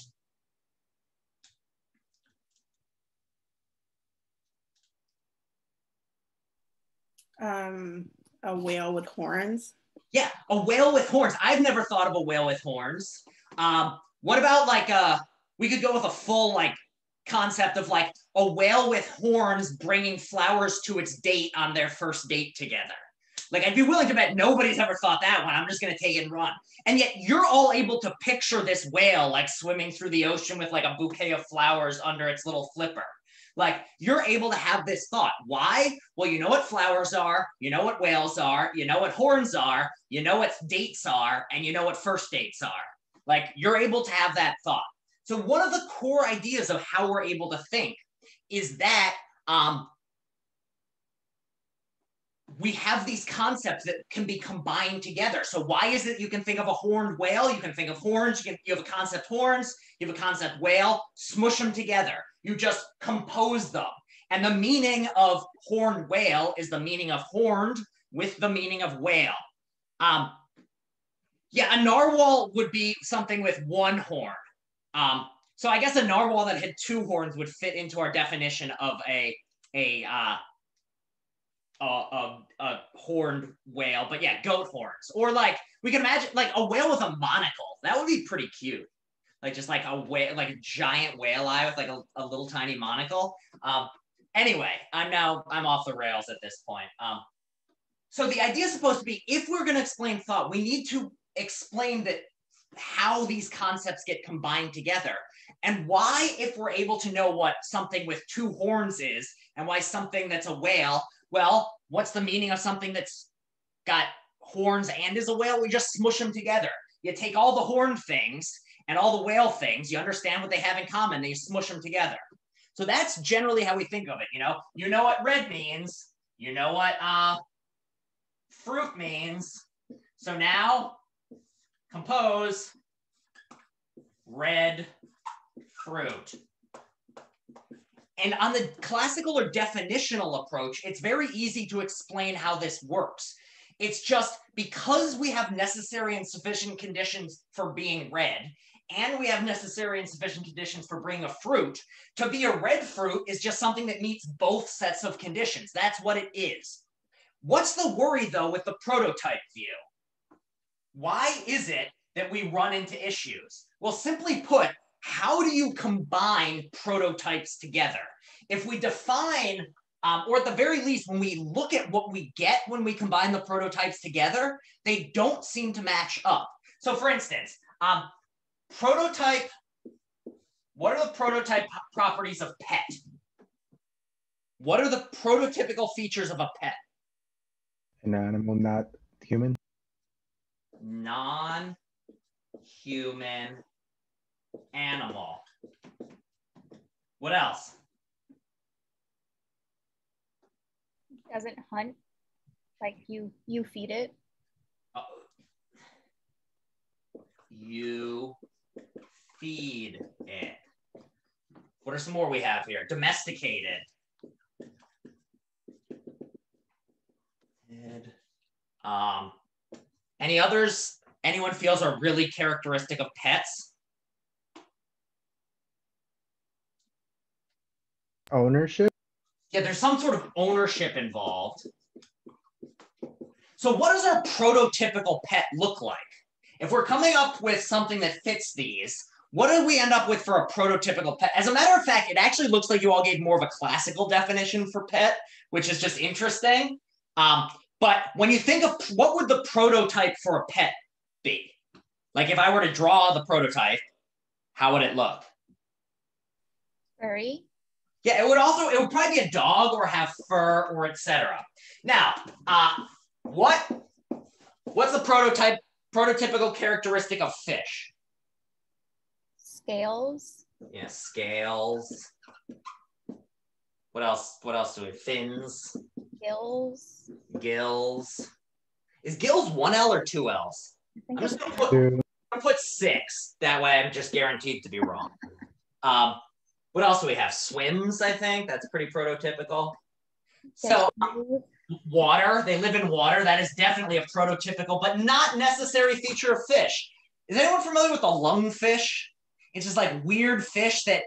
Um, a whale with horns. Yeah, a whale with horns. I've never thought of a whale with horns. Um, what about like a we could go with a full like concept of like a whale with horns bringing flowers to its date on their first date together. Like I'd be willing to bet nobody's ever thought that one. I'm just gonna take it and run. And yet you're all able to picture this whale like swimming through the ocean with like a bouquet of flowers under its little flipper. Like you're able to have this thought. Why? Well, you know what flowers are, you know what whales are, you know what horns are, you know what dates are, and you know what first dates are. Like you're able to have that thought. So one of the core ideas of how we're able to think is that um, we have these concepts that can be combined together. So why is it you can think of a horned whale, you can think of horns, you, can, you have a concept horns, you have a concept whale, smush them together. You just compose them. And the meaning of horned whale is the meaning of horned with the meaning of whale. Um, yeah, a narwhal would be something with one horn. Um, so I guess a narwhal that had two horns would fit into our definition of a a uh, a, a, a, horned whale, but yeah, goat horns. Or like we can imagine like a whale with a monocle. That would be pretty cute. Like just like a whale, like a giant whale eye with like a, a little tiny monocle. Um, anyway, I'm now I'm off the rails at this point. Um, so the idea is supposed to be if we're going to explain thought, we need to explain that how these concepts get combined together and why if we're able to know what something with two horns is and why something that's a whale well what's the meaning of something that's got horns and is a whale, we just smush them together. You take all the horn things and all the whale things, you understand what they have in common, then you smush them together. So that's generally how we think of it. You know, you know what red means, you know what uh, fruit means. So now compose red fruit. And on the classical or definitional approach, it's very easy to explain how this works. It's just because we have necessary and sufficient conditions for being red, and we have necessary and sufficient conditions for bringing a fruit, to be a red fruit is just something that meets both sets of conditions. That's what it is. What's the worry though with the prototype view? Why is it that we run into issues? Well, simply put, how do you combine prototypes together? If we define, um, or at the very least, when we look at what we get when we combine the prototypes together, they don't seem to match up. So for instance, um, prototype, what are the prototype properties of pet? What are the prototypical features of a pet? An animal, not human. Non-human animal. What else? Doesn't hunt, like you you feed it. Uh, you feed it. What are some more we have here? Domesticated. Um, any others anyone feels are really characteristic of pets? ownership? Yeah, there's some sort of ownership involved. So what does our prototypical pet look like? If we're coming up with something that fits these, what do we end up with for a prototypical pet? As a matter of fact, it actually looks like you all gave more of a classical definition for pet, which is just interesting. Um, but when you think of what would the prototype for a pet be? Like if I were to draw the prototype, how would it look? Furry. Yeah, it would also it would probably be a dog or have fur or etc. Now, uh, what what's the prototype prototypical characteristic of fish? Scales. Yeah, scales. What else? What else do we? Fins. Gills. Gills. Is gills one L or two L's? I'm just gonna put, I'm gonna put six. That way, I'm just guaranteed to be wrong. Um, what else do we have? Swims, I think. That's pretty prototypical. So water, they live in water. That is definitely a prototypical, but not necessary feature of fish. Is anyone familiar with the lungfish? It's just like weird fish that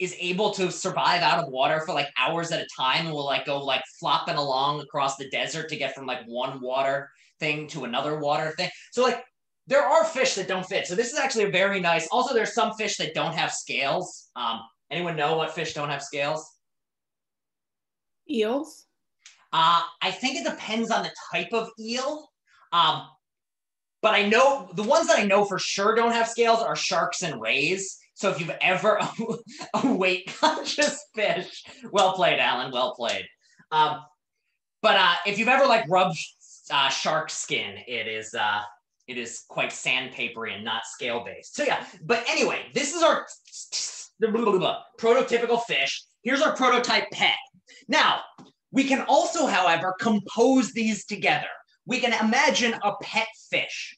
is able to survive out of water for like hours at a time and will like go like flopping along across the desert to get from like one water thing to another water thing. So like there are fish that don't fit. So this is actually a very nice. Also, there's some fish that don't have scales. Um, Anyone know what fish don't have scales? Eels. Uh, I think it depends on the type of eel. Um, but I know the ones that I know for sure don't have scales are sharks and rays. So if you've ever a weight conscious fish, well played, Alan. Well played. Um, but uh, if you've ever like rubbed uh, shark skin, it is uh, it is quite sandpapery and not scale based. So yeah. But anyway, this is our prototypical fish. Here's our prototype pet. Now, we can also, however, compose these together. We can imagine a pet fish.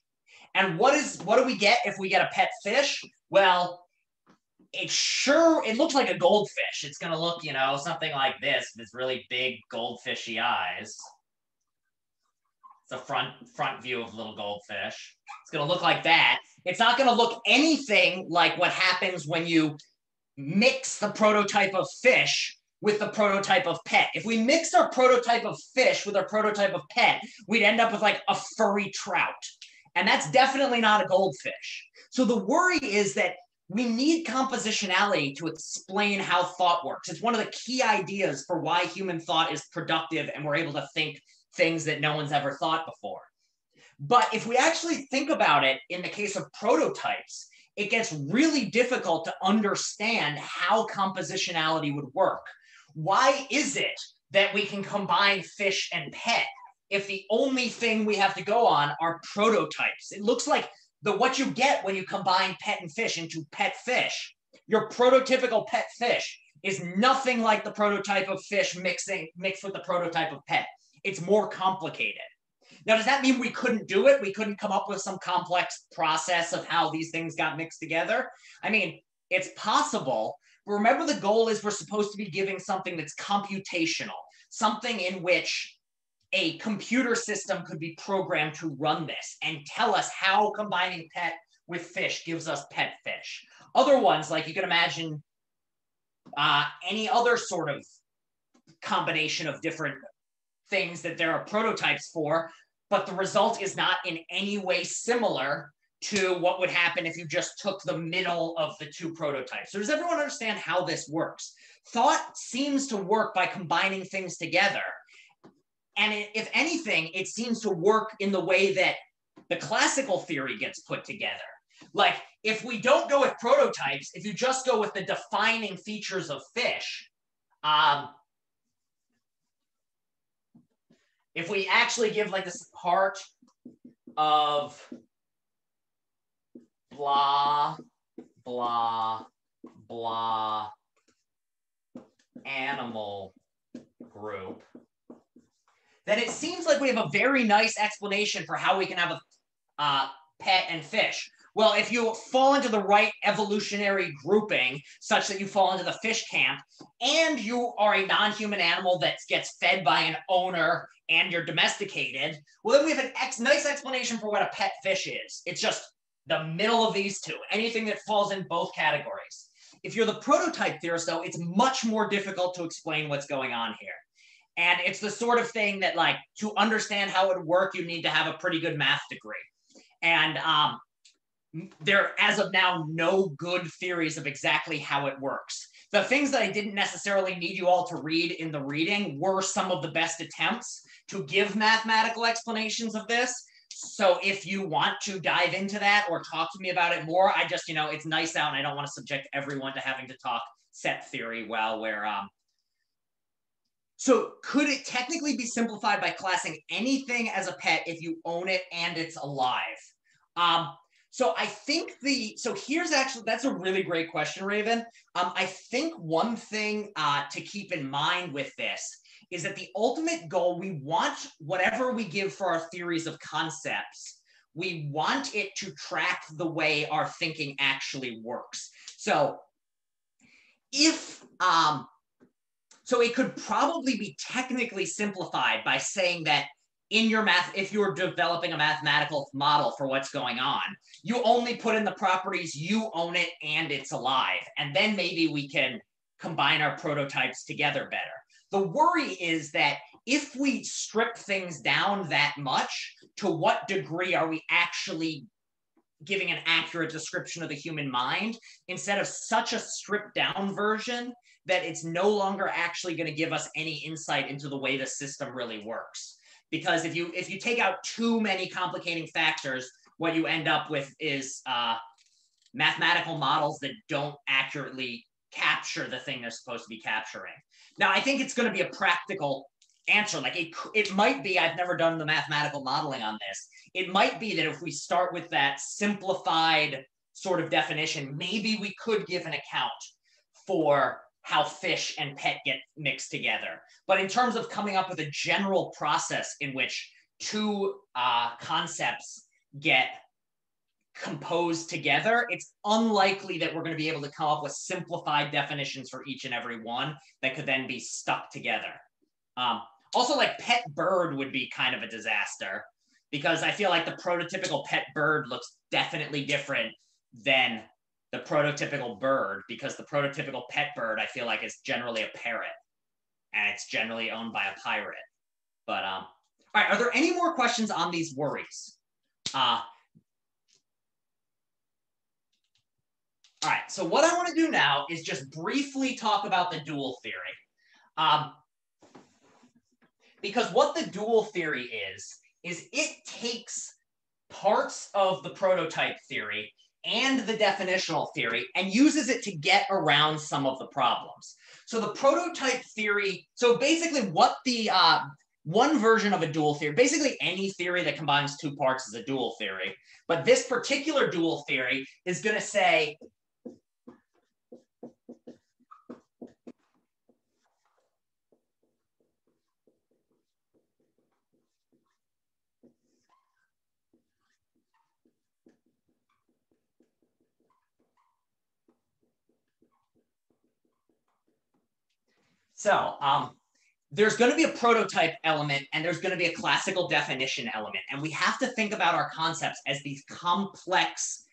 And what is what do we get if we get a pet fish? Well, it sure it looks like a goldfish. It's gonna look, you know, something like this, this really big goldfishy eyes. It's a front front view of little goldfish. It's gonna look like that. It's not gonna look anything like what happens when you mix the prototype of fish with the prototype of pet. If we mix our prototype of fish with our prototype of pet, we'd end up with like a furry trout. And that's definitely not a goldfish. So the worry is that we need compositionality to explain how thought works. It's one of the key ideas for why human thought is productive and we're able to think things that no one's ever thought before. But if we actually think about it in the case of prototypes, it gets really difficult to understand how compositionality would work. Why is it that we can combine fish and pet? if the only thing we have to go on are prototypes? It looks like the what you get when you combine pet and fish into pet fish. Your prototypical pet fish is nothing like the prototype of fish mixing mixed with the prototype of pet. It's more complicated. Now, does that mean we couldn't do it? We couldn't come up with some complex process of how these things got mixed together? I mean, it's possible. But remember, the goal is we're supposed to be giving something that's computational, something in which a computer system could be programmed to run this and tell us how combining pet with fish gives us pet fish. Other ones, like you can imagine uh, any other sort of combination of different things that there are prototypes for, but the result is not in any way similar to what would happen if you just took the middle of the two prototypes. So does everyone understand how this works? Thought seems to work by combining things together. And it, if anything, it seems to work in the way that the classical theory gets put together. Like if we don't go with prototypes, if you just go with the defining features of fish, um, if we actually give like this part of blah, blah, blah animal group, then it seems like we have a very nice explanation for how we can have a uh, pet and fish. Well, if you fall into the right evolutionary grouping, such that you fall into the fish camp, and you are a non human animal that gets fed by an owner and you're domesticated, well, then we have an ex- nice explanation for what a pet fish is. It's just the middle of these two, anything that falls in both categories. If you're the prototype theorist, though, it's much more difficult to explain what's going on here. And it's the sort of thing that, like, to understand how it would work, you need to have a pretty good math degree. And um, there as of now no good theories of exactly how it works the things that i didn't necessarily need you all to read in the reading were some of the best attempts to give mathematical explanations of this so if you want to dive into that or talk to me about it more i just you know it's nice out and i don't want to subject everyone to having to talk set theory while we're um so could it technically be simplified by classing anything as a pet if you own it and it's alive um, so I think the so here's actually that's a really great question, Raven. Um, I think one thing uh, to keep in mind with this is that the ultimate goal we want whatever we give for our theories of concepts, we want it to track the way our thinking actually works. So if um, so it could probably be technically simplified by saying that in your math, if you're developing a mathematical model for what's going on, you only put in the properties, you own it, and it's alive. And then maybe we can combine our prototypes together better. The worry is that if we strip things down that much, to what degree are we actually giving an accurate description of the human mind instead of such a stripped down version that it's no longer actually going to give us any insight into the way the system really works? because if you if you take out too many complicating factors, what you end up with is uh, mathematical models that don't accurately capture the thing they're supposed to be capturing. Now, I think it's going to be a practical answer. Like it, it might be, I've never done the mathematical modeling on this. It might be that if we start with that simplified sort of definition, maybe we could give an account for how fish and pet get mixed together. But in terms of coming up with a general process in which two uh, concepts get composed together, it's unlikely that we're going to be able to come up with simplified definitions for each and every one that could then be stuck together. Um, also, like pet bird would be kind of a disaster because I feel like the prototypical pet bird looks definitely different than the prototypical bird because the prototypical pet bird I feel like is generally a parrot and it's generally owned by a pirate. But um, all right, are there any more questions on these worries? Uh, all right, so what I want to do now is just briefly talk about the dual theory. Um, because what the dual theory is, is it takes parts of the prototype theory and the definitional theory and uses it to get around some of the problems. So the prototype theory, so basically what the uh, one version of a dual theory. Basically, any theory that combines two parts is a dual theory. But this particular dual theory is going to say So um, there's going to be a prototype element and there's going to be a classical definition element. And we have to think about our concepts as these complex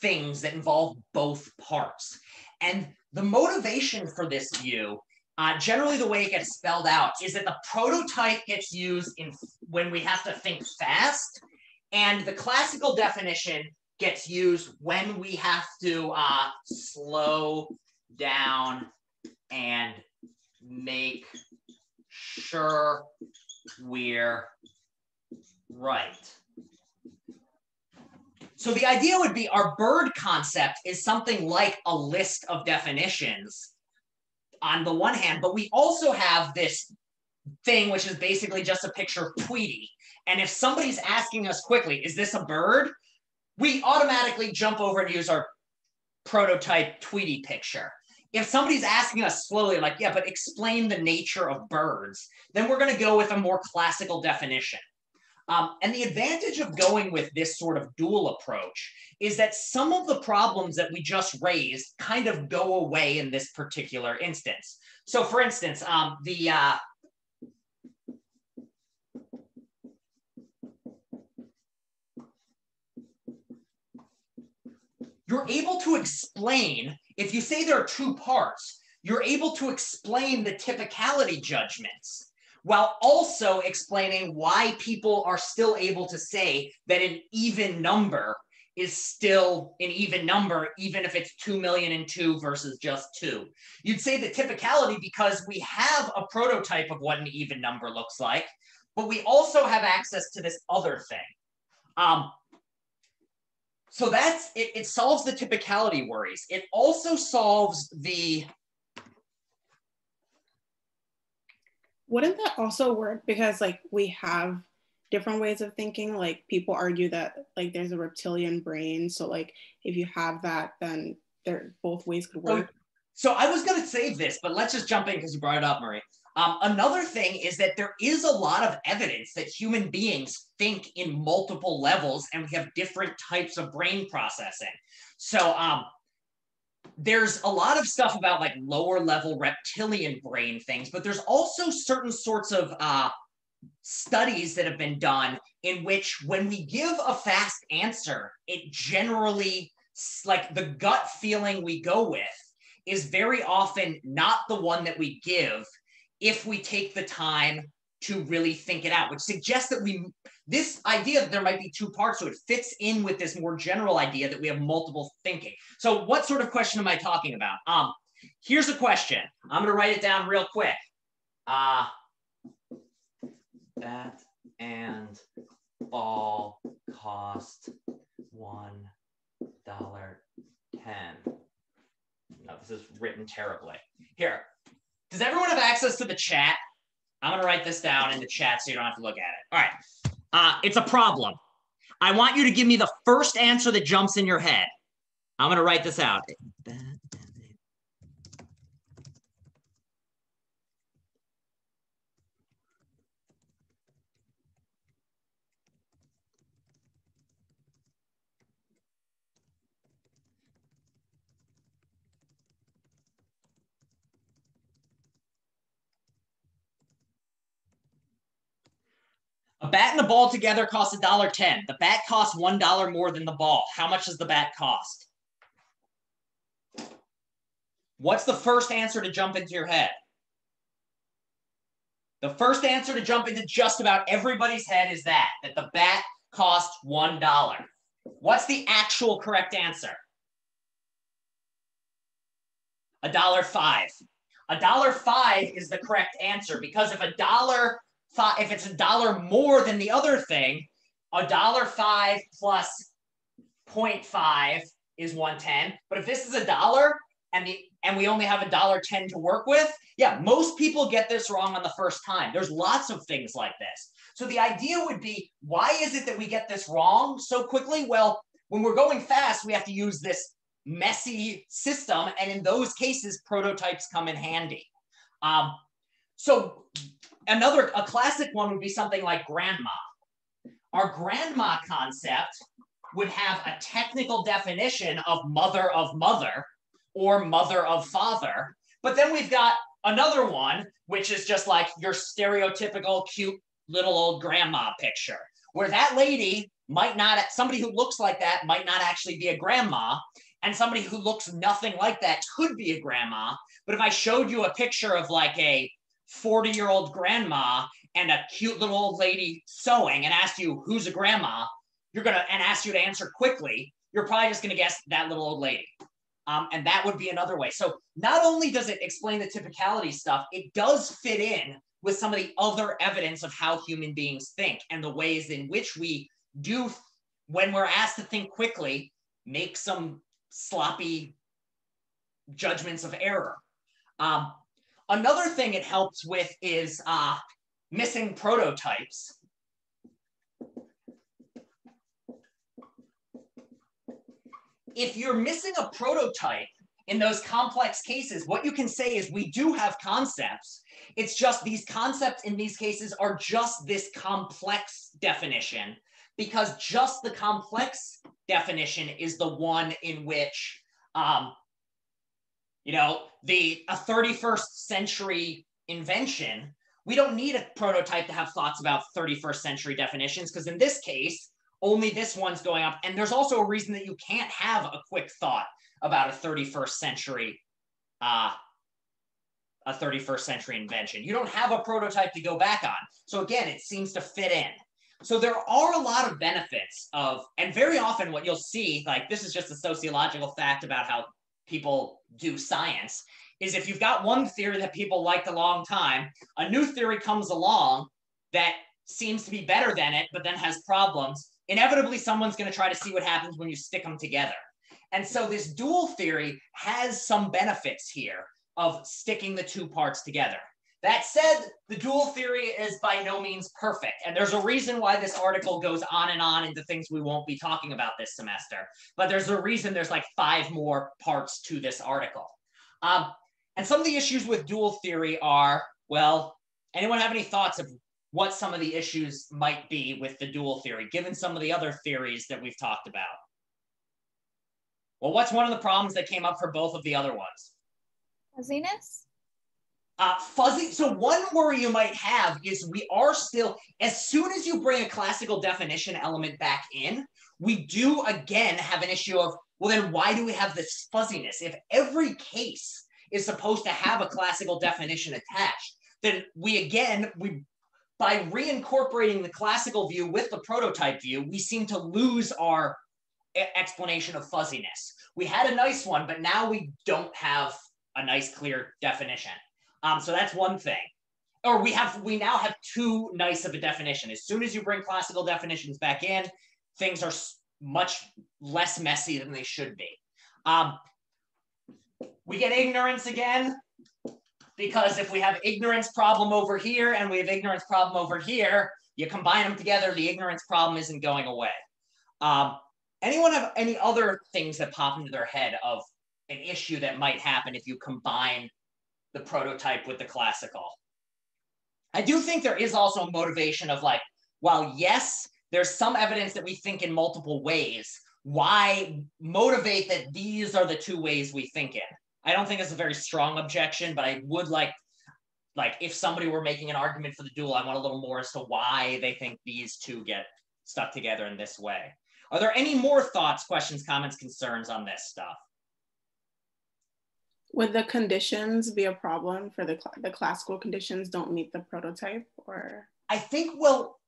things that involve both parts. And the motivation for this view, uh, generally the way it gets spelled out, is that the prototype gets used in when we have to think fast, and the classical definition gets used when we have to uh, slow down and make sure we're right. So the idea would be our bird concept is something like a list of definitions on the one hand, but we also have this thing which is basically just a picture of Tweety. And if somebody's asking us quickly, is this a bird? We automatically jump over and use our prototype Tweety picture if somebody's asking us slowly, like, yeah, but explain the nature of birds, then we're going to go with a more classical definition. Um, and the advantage of going with this sort of dual approach is that some of the problems that we just raised kind of go away in this particular instance. So, for instance, um, the uh, you're able to explain if you say there are two parts, you're able to explain the typicality judgments while also explaining why people are still able to say that an even number is still an even number, even if it's 2 million and two versus just two. You'd say the typicality because we have a prototype of what an even number looks like, but we also have access to this other thing. Um, so that's it, it solves the typicality worries. It also solves the wouldn't that also work because like we have different ways of thinking? Like people argue that like there's a reptilian brain. So like if you have that then there both ways could work. so, so i was going to save this but let's just jump in because you brought it up marie um, another thing is that there is a lot of evidence that human beings think in multiple levels and we have different types of brain processing. So um, there's a lot of stuff about like lower level reptilian brain things, but there's also certain sorts of uh, studies that have been done in which when we give a fast answer, it generally, like the gut feeling we go with, is very often not the one that we give if we take the time to really think it out, which suggests that we, this idea that there might be two parts to it fits in with this more general idea that we have multiple thinking. So what sort of question am I talking about? Um, here's a question. I'm gonna write it down real quick. Uh, that and ball cost one dollar ten. No, this is written terribly. Here, does everyone have access to the chat? I'm gonna write this down in the chat so you don't have to look at it. All right. Uh, it's a problem. I want you to give me the first answer that jumps in your head. I'm gonna write this out. A bat and a ball together cost a dollar ten. The bat costs one dollar more than the ball. How much does the bat cost? What's the first answer to jump into your head? The first answer to jump into just about everybody's head is that, that the bat costs one dollar. What's the actual correct answer? A dollar five. A dollar five is the correct answer because if a dollar five, if it's a dollar more than the other thing, a dollar five plus 0.5 is 110. But if this is a dollar, and the and we only have a dollar ten to work with. Yeah, most people get this wrong on the first time. There's lots of things like this. So the idea would be, why is it that we get this wrong so quickly? Well, when we're going fast, we have to use this messy system, and in those cases, prototypes come in handy. Um, so another a classic one would be something like grandma. Our grandma concept would have a technical definition of mother of mother or mother of father. But then we've got another one, which is just like your stereotypical cute little old grandma picture, where that lady might not, somebody who looks like that might not actually be a grandma, and somebody who looks nothing like that could be a grandma. But if I showed you a picture of like a 40 year old grandma and a cute little old lady sewing and asked you who's a grandma, you're gonna and ask you to answer quickly, you're probably just gonna guess that little old lady. Um, and that would be another way. So not only does it explain the typicality stuff, it does fit in with some of the other evidence of how human beings think and the ways in which we do, when we're asked to think quickly, make some sloppy judgments of error. Um, another thing it helps with is uh, missing prototypes. If you're missing a prototype in those complex cases, what you can say is we do have concepts. It's just these concepts in these cases are just this complex definition because just the complex definition is the one in which um, you know the a 31st century invention. We don't need a prototype to have thoughts about 31st century definitions because in this case only this one's going up. And there's also a reason that you can't have a quick thought about a 31st century uh, a 31st century invention. You don't have a prototype to go back on. So again it seems to fit in. So there are a lot of benefits of and very often what you'll see like this is just a sociological fact about how people do science is if you've got one theory that people liked a long time, a new theory comes along that seems to be better than it, but then has problems, inevitably someone's going to try to see what happens when you stick them together. And so this dual theory has some benefits here of sticking the two parts together. That said, the dual theory is by no means perfect. And there's a reason why this article goes on and on into things we won't be talking about this semester. But there's a reason there's like five more parts to this article. Um, and some of the issues with dual theory are, well, anyone have any thoughts of what some of the issues might be with the dual theory, given some of the other theories that we've talked about? Well, what's one of the problems that came up for both of the other ones? Fuzziness? Uh, fuzzy. So one worry you might have is we are still, as soon as you bring a classical definition element back in, we do again have an issue of, well, then why do we have this fuzziness? If every case is supposed to have a classical definition attached, then we again, we by reincorporating the classical view with the prototype view, we seem to lose our explanation of fuzziness. We had a nice one, but now we don't have a nice clear definition. Um, so that's one thing. Or we have we now have too nice of a definition. As soon as you bring classical definitions back in, things are much less messy than they should be. Um, we get ignorance again because if we have ignorance problem over here and we have ignorance problem over here, you combine them together, the ignorance problem isn't going away. Um, anyone have any other things that pop into their head of an issue that might happen if you combine the prototype with the classical? I do think there is also a motivation of like, while yes, there's some evidence that we think in multiple ways, why motivate that these are the two ways we think in? I don't think it's a very strong objection, but I would like, like if somebody were making an argument for the dual, I want a little more as to why they think these two get stuck together in this way. Are there any more thoughts, questions, comments, concerns on this stuff? Would the conditions be a problem for the cl the classical conditions don't meet the prototype or? I think, well,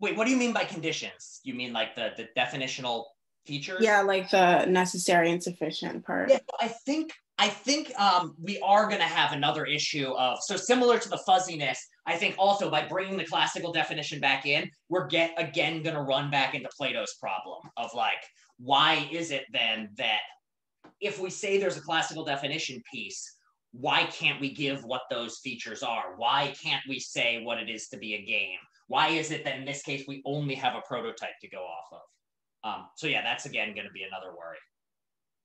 wait, what do you mean by conditions? You mean like the, the definitional features? Yeah, like the necessary and sufficient part. Yeah, I think I think um, we are going to have another issue of so similar to the fuzziness. I think also by bringing the classical definition back in, we're get again going to run back into Plato's problem of like, why is it then that if we say there's a classical definition piece, why can't we give what those features are? Why can't we say what it is to be a game? Why is it that in this case we only have a prototype to go off of? Um, so yeah, that's again going to be another worry.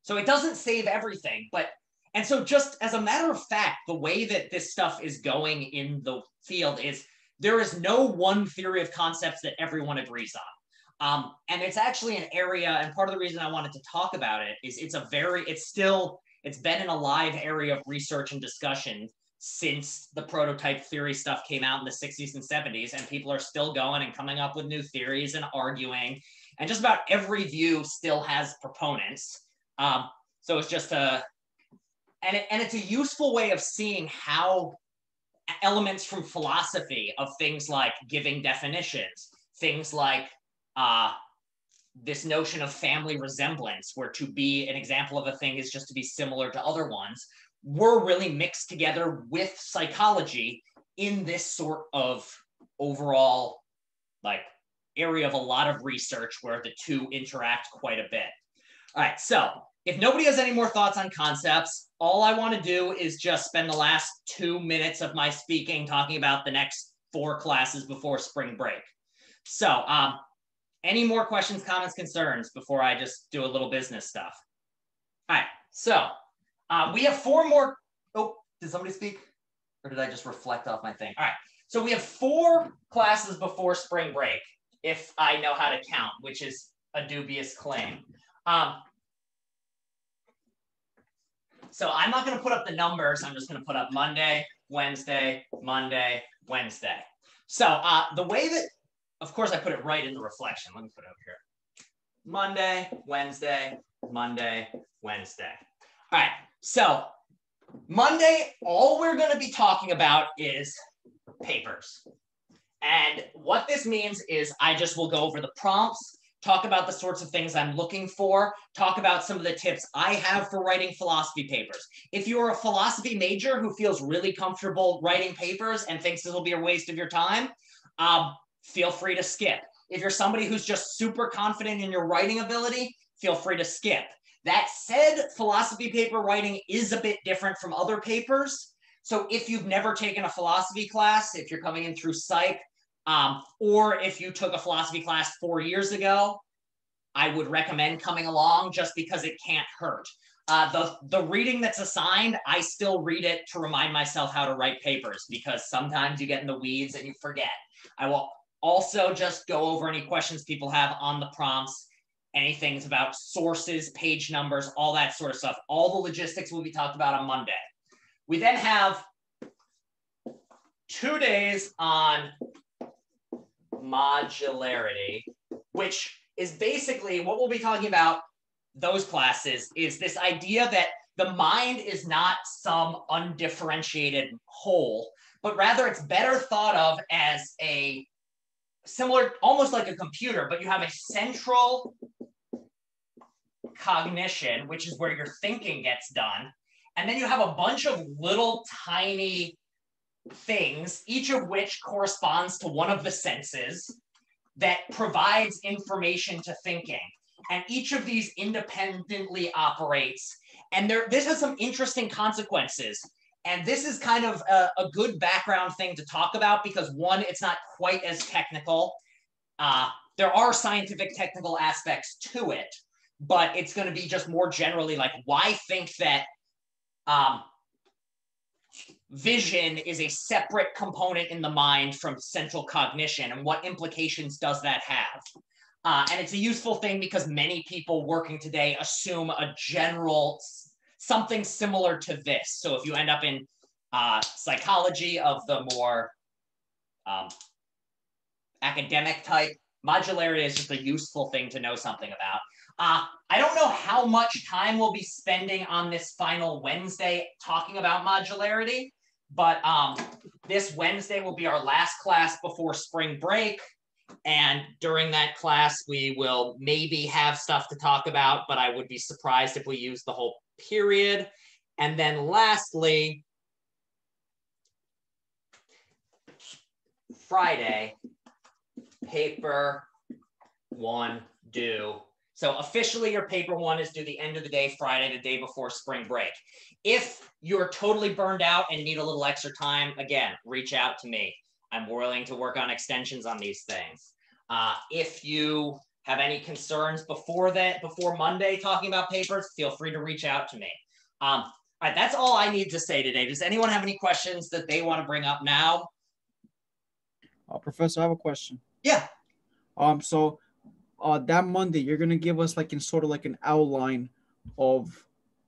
So it doesn't save everything, but and so just as a matter of fact, the way that this stuff is going in the field is there is no one theory of concepts that everyone agrees on. Um, and it's actually an area, and part of the reason I wanted to talk about it is it's a very, it's still, it's been an alive area of research and discussion since the prototype theory stuff came out in the 60s and 70s, and people are still going and coming up with new theories and arguing. And just about every view still has proponents. Um, so it's just a, and, it, and it's a useful way of seeing how elements from philosophy of things like giving definitions, things like uh, this notion of family resemblance, where to be an example of a thing is just to be similar to other ones, were really mixed together with psychology in this sort of overall like area of a lot of research where the two interact quite a bit. All right, so if nobody has any more thoughts on concepts, all I want to do is just spend the last two minutes of my speaking talking about the next four classes before spring break. So, um, any more questions, comments, concerns before I just do a little business stuff? All right, so uh, we have four more. Oh, did somebody speak? Or did I just reflect off my thing? All right, so we have four classes before spring break, if I know how to count, which is a dubious claim. Um, so I'm not going to put up the numbers. I'm just going to put up Monday, Wednesday, Monday, Wednesday. So uh, the way that, of course, I put it right in the reflection. Let me put it over here. Monday, Wednesday, Monday, Wednesday. All right. So Monday, all we're going to be talking about is papers. And what this means is I just will go over the prompts talk about the sorts of things I'm looking for, talk about some of the tips I have for writing philosophy papers. If you're a philosophy major who feels really comfortable writing papers and thinks this will be a waste of your time, um, feel free to skip. If you're somebody who's just super confident in your writing ability, feel free to skip. That said, philosophy paper writing is a bit different from other papers. So if you've never taken a philosophy class, if you're coming in through psych, um, or if you took a philosophy class four years ago, I would recommend coming along just because it can't hurt. Uh, the, the reading that's assigned, I still read it to remind myself how to write papers because sometimes you get in the weeds and you forget. I will also just go over any questions people have on the prompts, anything about sources, page numbers, all that sort of stuff. All the logistics will be talked about on Monday. We then have two days on modularity, which is basically what we'll be talking about those classes is this idea that the mind is not some undifferentiated whole, but rather it's better thought of as a similar, almost like a computer, but you have a central cognition, which is where your thinking gets done. And then you have a bunch of little tiny things, each of which corresponds to one of the senses that provides information to thinking. And each of these independently operates. And there, this has some interesting consequences. And this is kind of a, a good background thing to talk about because one, it's not quite as technical. Uh, there are scientific technical aspects to it, but it's going to be just more generally like why think that um, vision is a separate component in the mind from central cognition and what implications does that have uh, and it's a useful thing because many people working today assume a general something similar to this so if you end up in uh, psychology of the more um, academic type modularity is just a useful thing to know something about uh, I don't know how much time we'll be spending on this final Wednesday talking about modularity. But um, this Wednesday will be our last class before spring break. And during that class, we will maybe have stuff to talk about, but I would be surprised if we use the whole period. And then lastly, Friday, paper one due So officially your paper one is due the end of the day, Friday, the day before spring break. If you're totally burned out and need a little extra time, again, reach out to me. I'm willing to work on extensions on these things. Uh, if you have any concerns before that, before Monday talking about papers, feel free to reach out to me. Um, all right, that's all I need to say today. Does anyone have any questions that they want to bring up now? Uh, Professor, I have a question. Yeah. Um, so uh, that Monday, you're gonna give us like in sort of like an outline of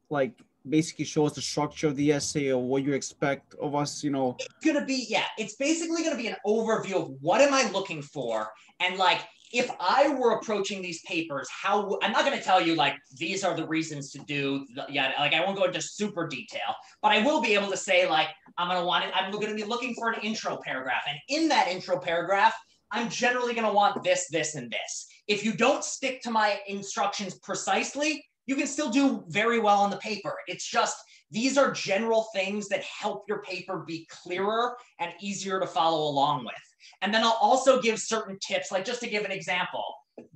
like basically show us the structure of the essay or what you expect of us, you know. It's gonna be, yeah, it's basically gonna be an overview of what am I looking for and like if I were approaching these papers, how I'm not going to tell you like these are the reasons to do, the, yeah, like I won't go into super detail, but I will be able to say like I'm going to want it. I'm going to be looking for an intro paragraph, and in that intro paragraph, I'm generally going to want this, this, and this. If you don't stick to my instructions precisely, you can still do very well on the paper. It's just these are general things that help your paper be clearer and easier to follow along with. And then I'll also give certain tips, like just to give an example,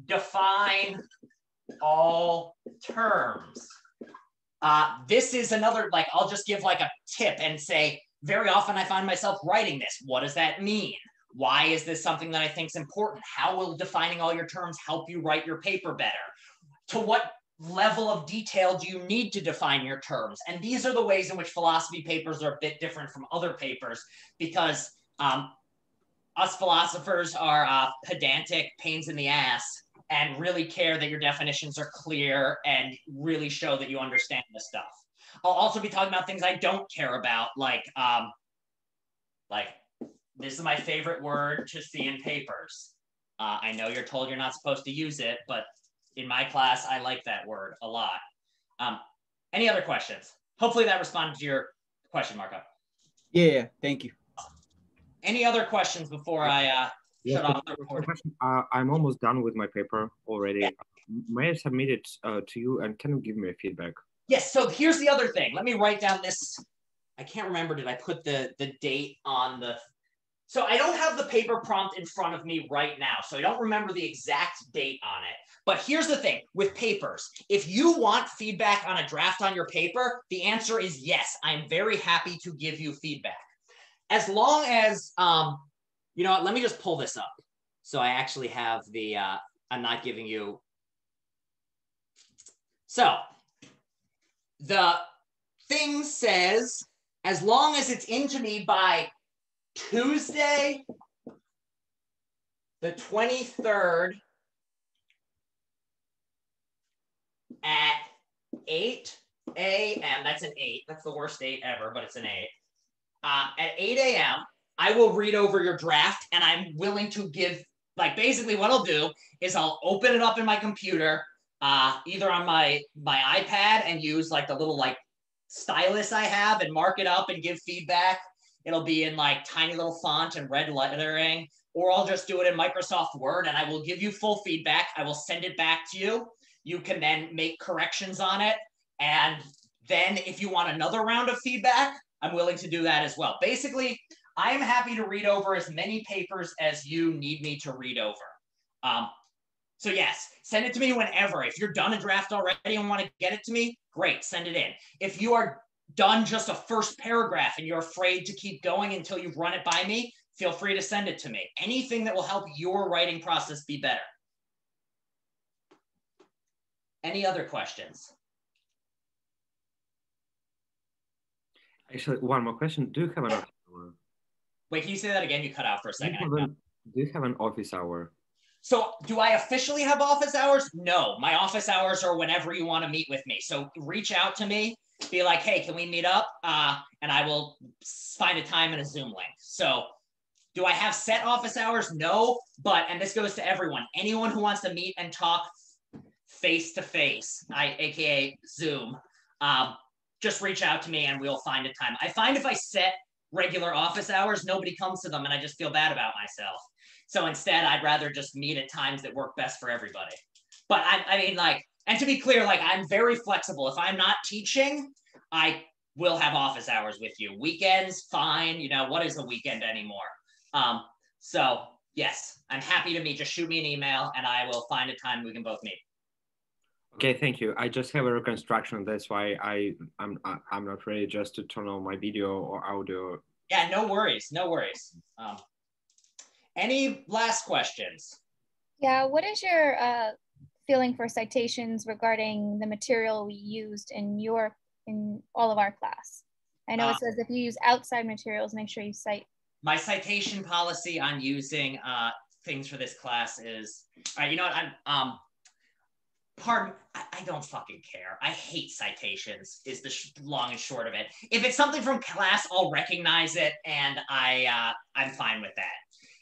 define all terms. Uh, this is another, like, I'll just give like a tip and say, very often I find myself writing this. What does that mean? Why is this something that I think is important? How will defining all your terms help you write your paper better? To what level of detail do you need to define your terms? And these are the ways in which philosophy papers are a bit different from other papers because um, us philosophers are uh, pedantic pains in the ass and really care that your definitions are clear and really show that you understand the stuff. I'll also be talking about things I don't care about, like um, like this is my favorite word to see in papers. Uh, I know you're told you're not supposed to use it, but in my class, I like that word a lot. Um, any other questions? Hopefully that responded to your question, Marco. Yeah thank you. Any other questions before I uh, Yeah, shut off the recording? Uh, I'm almost done with my paper already. May I submit it uh, to you and can you give me a feedback? Yes. So here's the other thing. Let me write down this. I can't remember. Did I put the the date on the? So I don't have the paper prompt in front of me right now, so I don't remember the exact date on it. But here's the thing with papers: if you want feedback on a draft on your paper, the answer is yes. I'm very happy to give you feedback, as long as um, you know. Let me just pull this up, so I actually have the. Uh, I'm not giving you. So the thing says as long as it's into me by Tuesday, the 23rd at 8 a.m. That's an 8. That's the worst date ever, but it's an 8. Uh, at 8 a.m., I will read over your draft and I'm willing to give, like, basically what I'll do is I'll open it up in my computer uh, either on my my iPad and use like the little like stylus I have and mark it up and give feedback. It'll be in like tiny little font and red lettering, or I'll just do it in Microsoft Word and I will give you full feedback. I will send it back to you. You can then make corrections on it. And then if you want another round of feedback, I'm willing to do that as well. Basically, I am happy to read over as many papers as you need me to read over. Um, so yes, send it to me whenever. If you're done a draft already and want to get it to me, great, send it in. If you are done just a first paragraph and you're afraid to keep going until you've run it by me, feel free to send it to me. Anything that will help your writing process be better. Any other questions? Actually, one more question. Do you have an office hour? Wait, can you say that again? You cut out for a Do you, second. have an, do you have an office hour? So, do I officially have office hours? No, my office hours are whenever you want to meet with me. So, reach out to me, be like, hey, can we meet up? Uh, and I will find a time and a Zoom link. So, do I have set office hours? No, but, and this goes to everyone, anyone who wants to meet and talk face to face, I, AKA Zoom, um, just reach out to me and we'll find a time. I find if I set regular office hours, nobody comes to them and I just feel bad about myself. So instead, I'd rather just meet at times that work best for everybody. But I, I mean, like, and to be clear, like, I'm very flexible. If I'm not teaching, I will have office hours with you. Weekends, fine. You know, what is a weekend anymore? Um, so yes, I'm happy to meet. Just shoot me an email and I will find a time we can both meet. Okay, thank you. I just have a reconstruction. That's why I I'm I- I'm not ready just to turn on my video or audio. Yeah, no worries, no worries. Um, any last questions? Yeah, what is your uh, feeling for citations regarding the material we used in your in all of our class? I know Uh, it says if you use outside materials, make sure you cite. My citation policy on using uh, things for this class is, all right, you know what, I'm, um, pardon, I, I don't fucking care. I hate citations is the sh- long and short of it. If it's something from class, I'll recognize it and I, uh, I'm fine with that.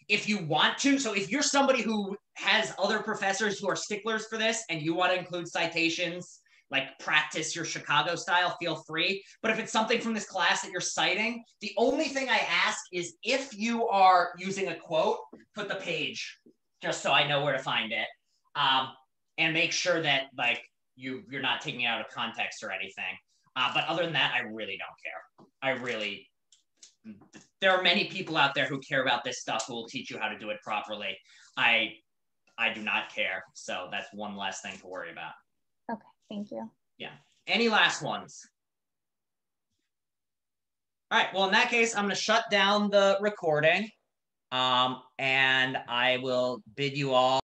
If you want to, so if you're somebody who has other professors who are sticklers for this and you want to include citations, like practice your Chicago style, feel free. But if it's something from this class that you're citing, the only thing I ask is if you are using a quote, put the page just so I know where to find it. Um, and make sure that like you you're not taking it out of context or anything. Uh, but other than that, I really don't care. I really there are many people out there who care about this stuff who will teach you how to do it properly. I I do not care. So that's one less thing to worry about. Okay, thank you. Yeah. Any last ones? All right. Well, in that case, I'm going to shut down the recording. Um, and I will bid you all.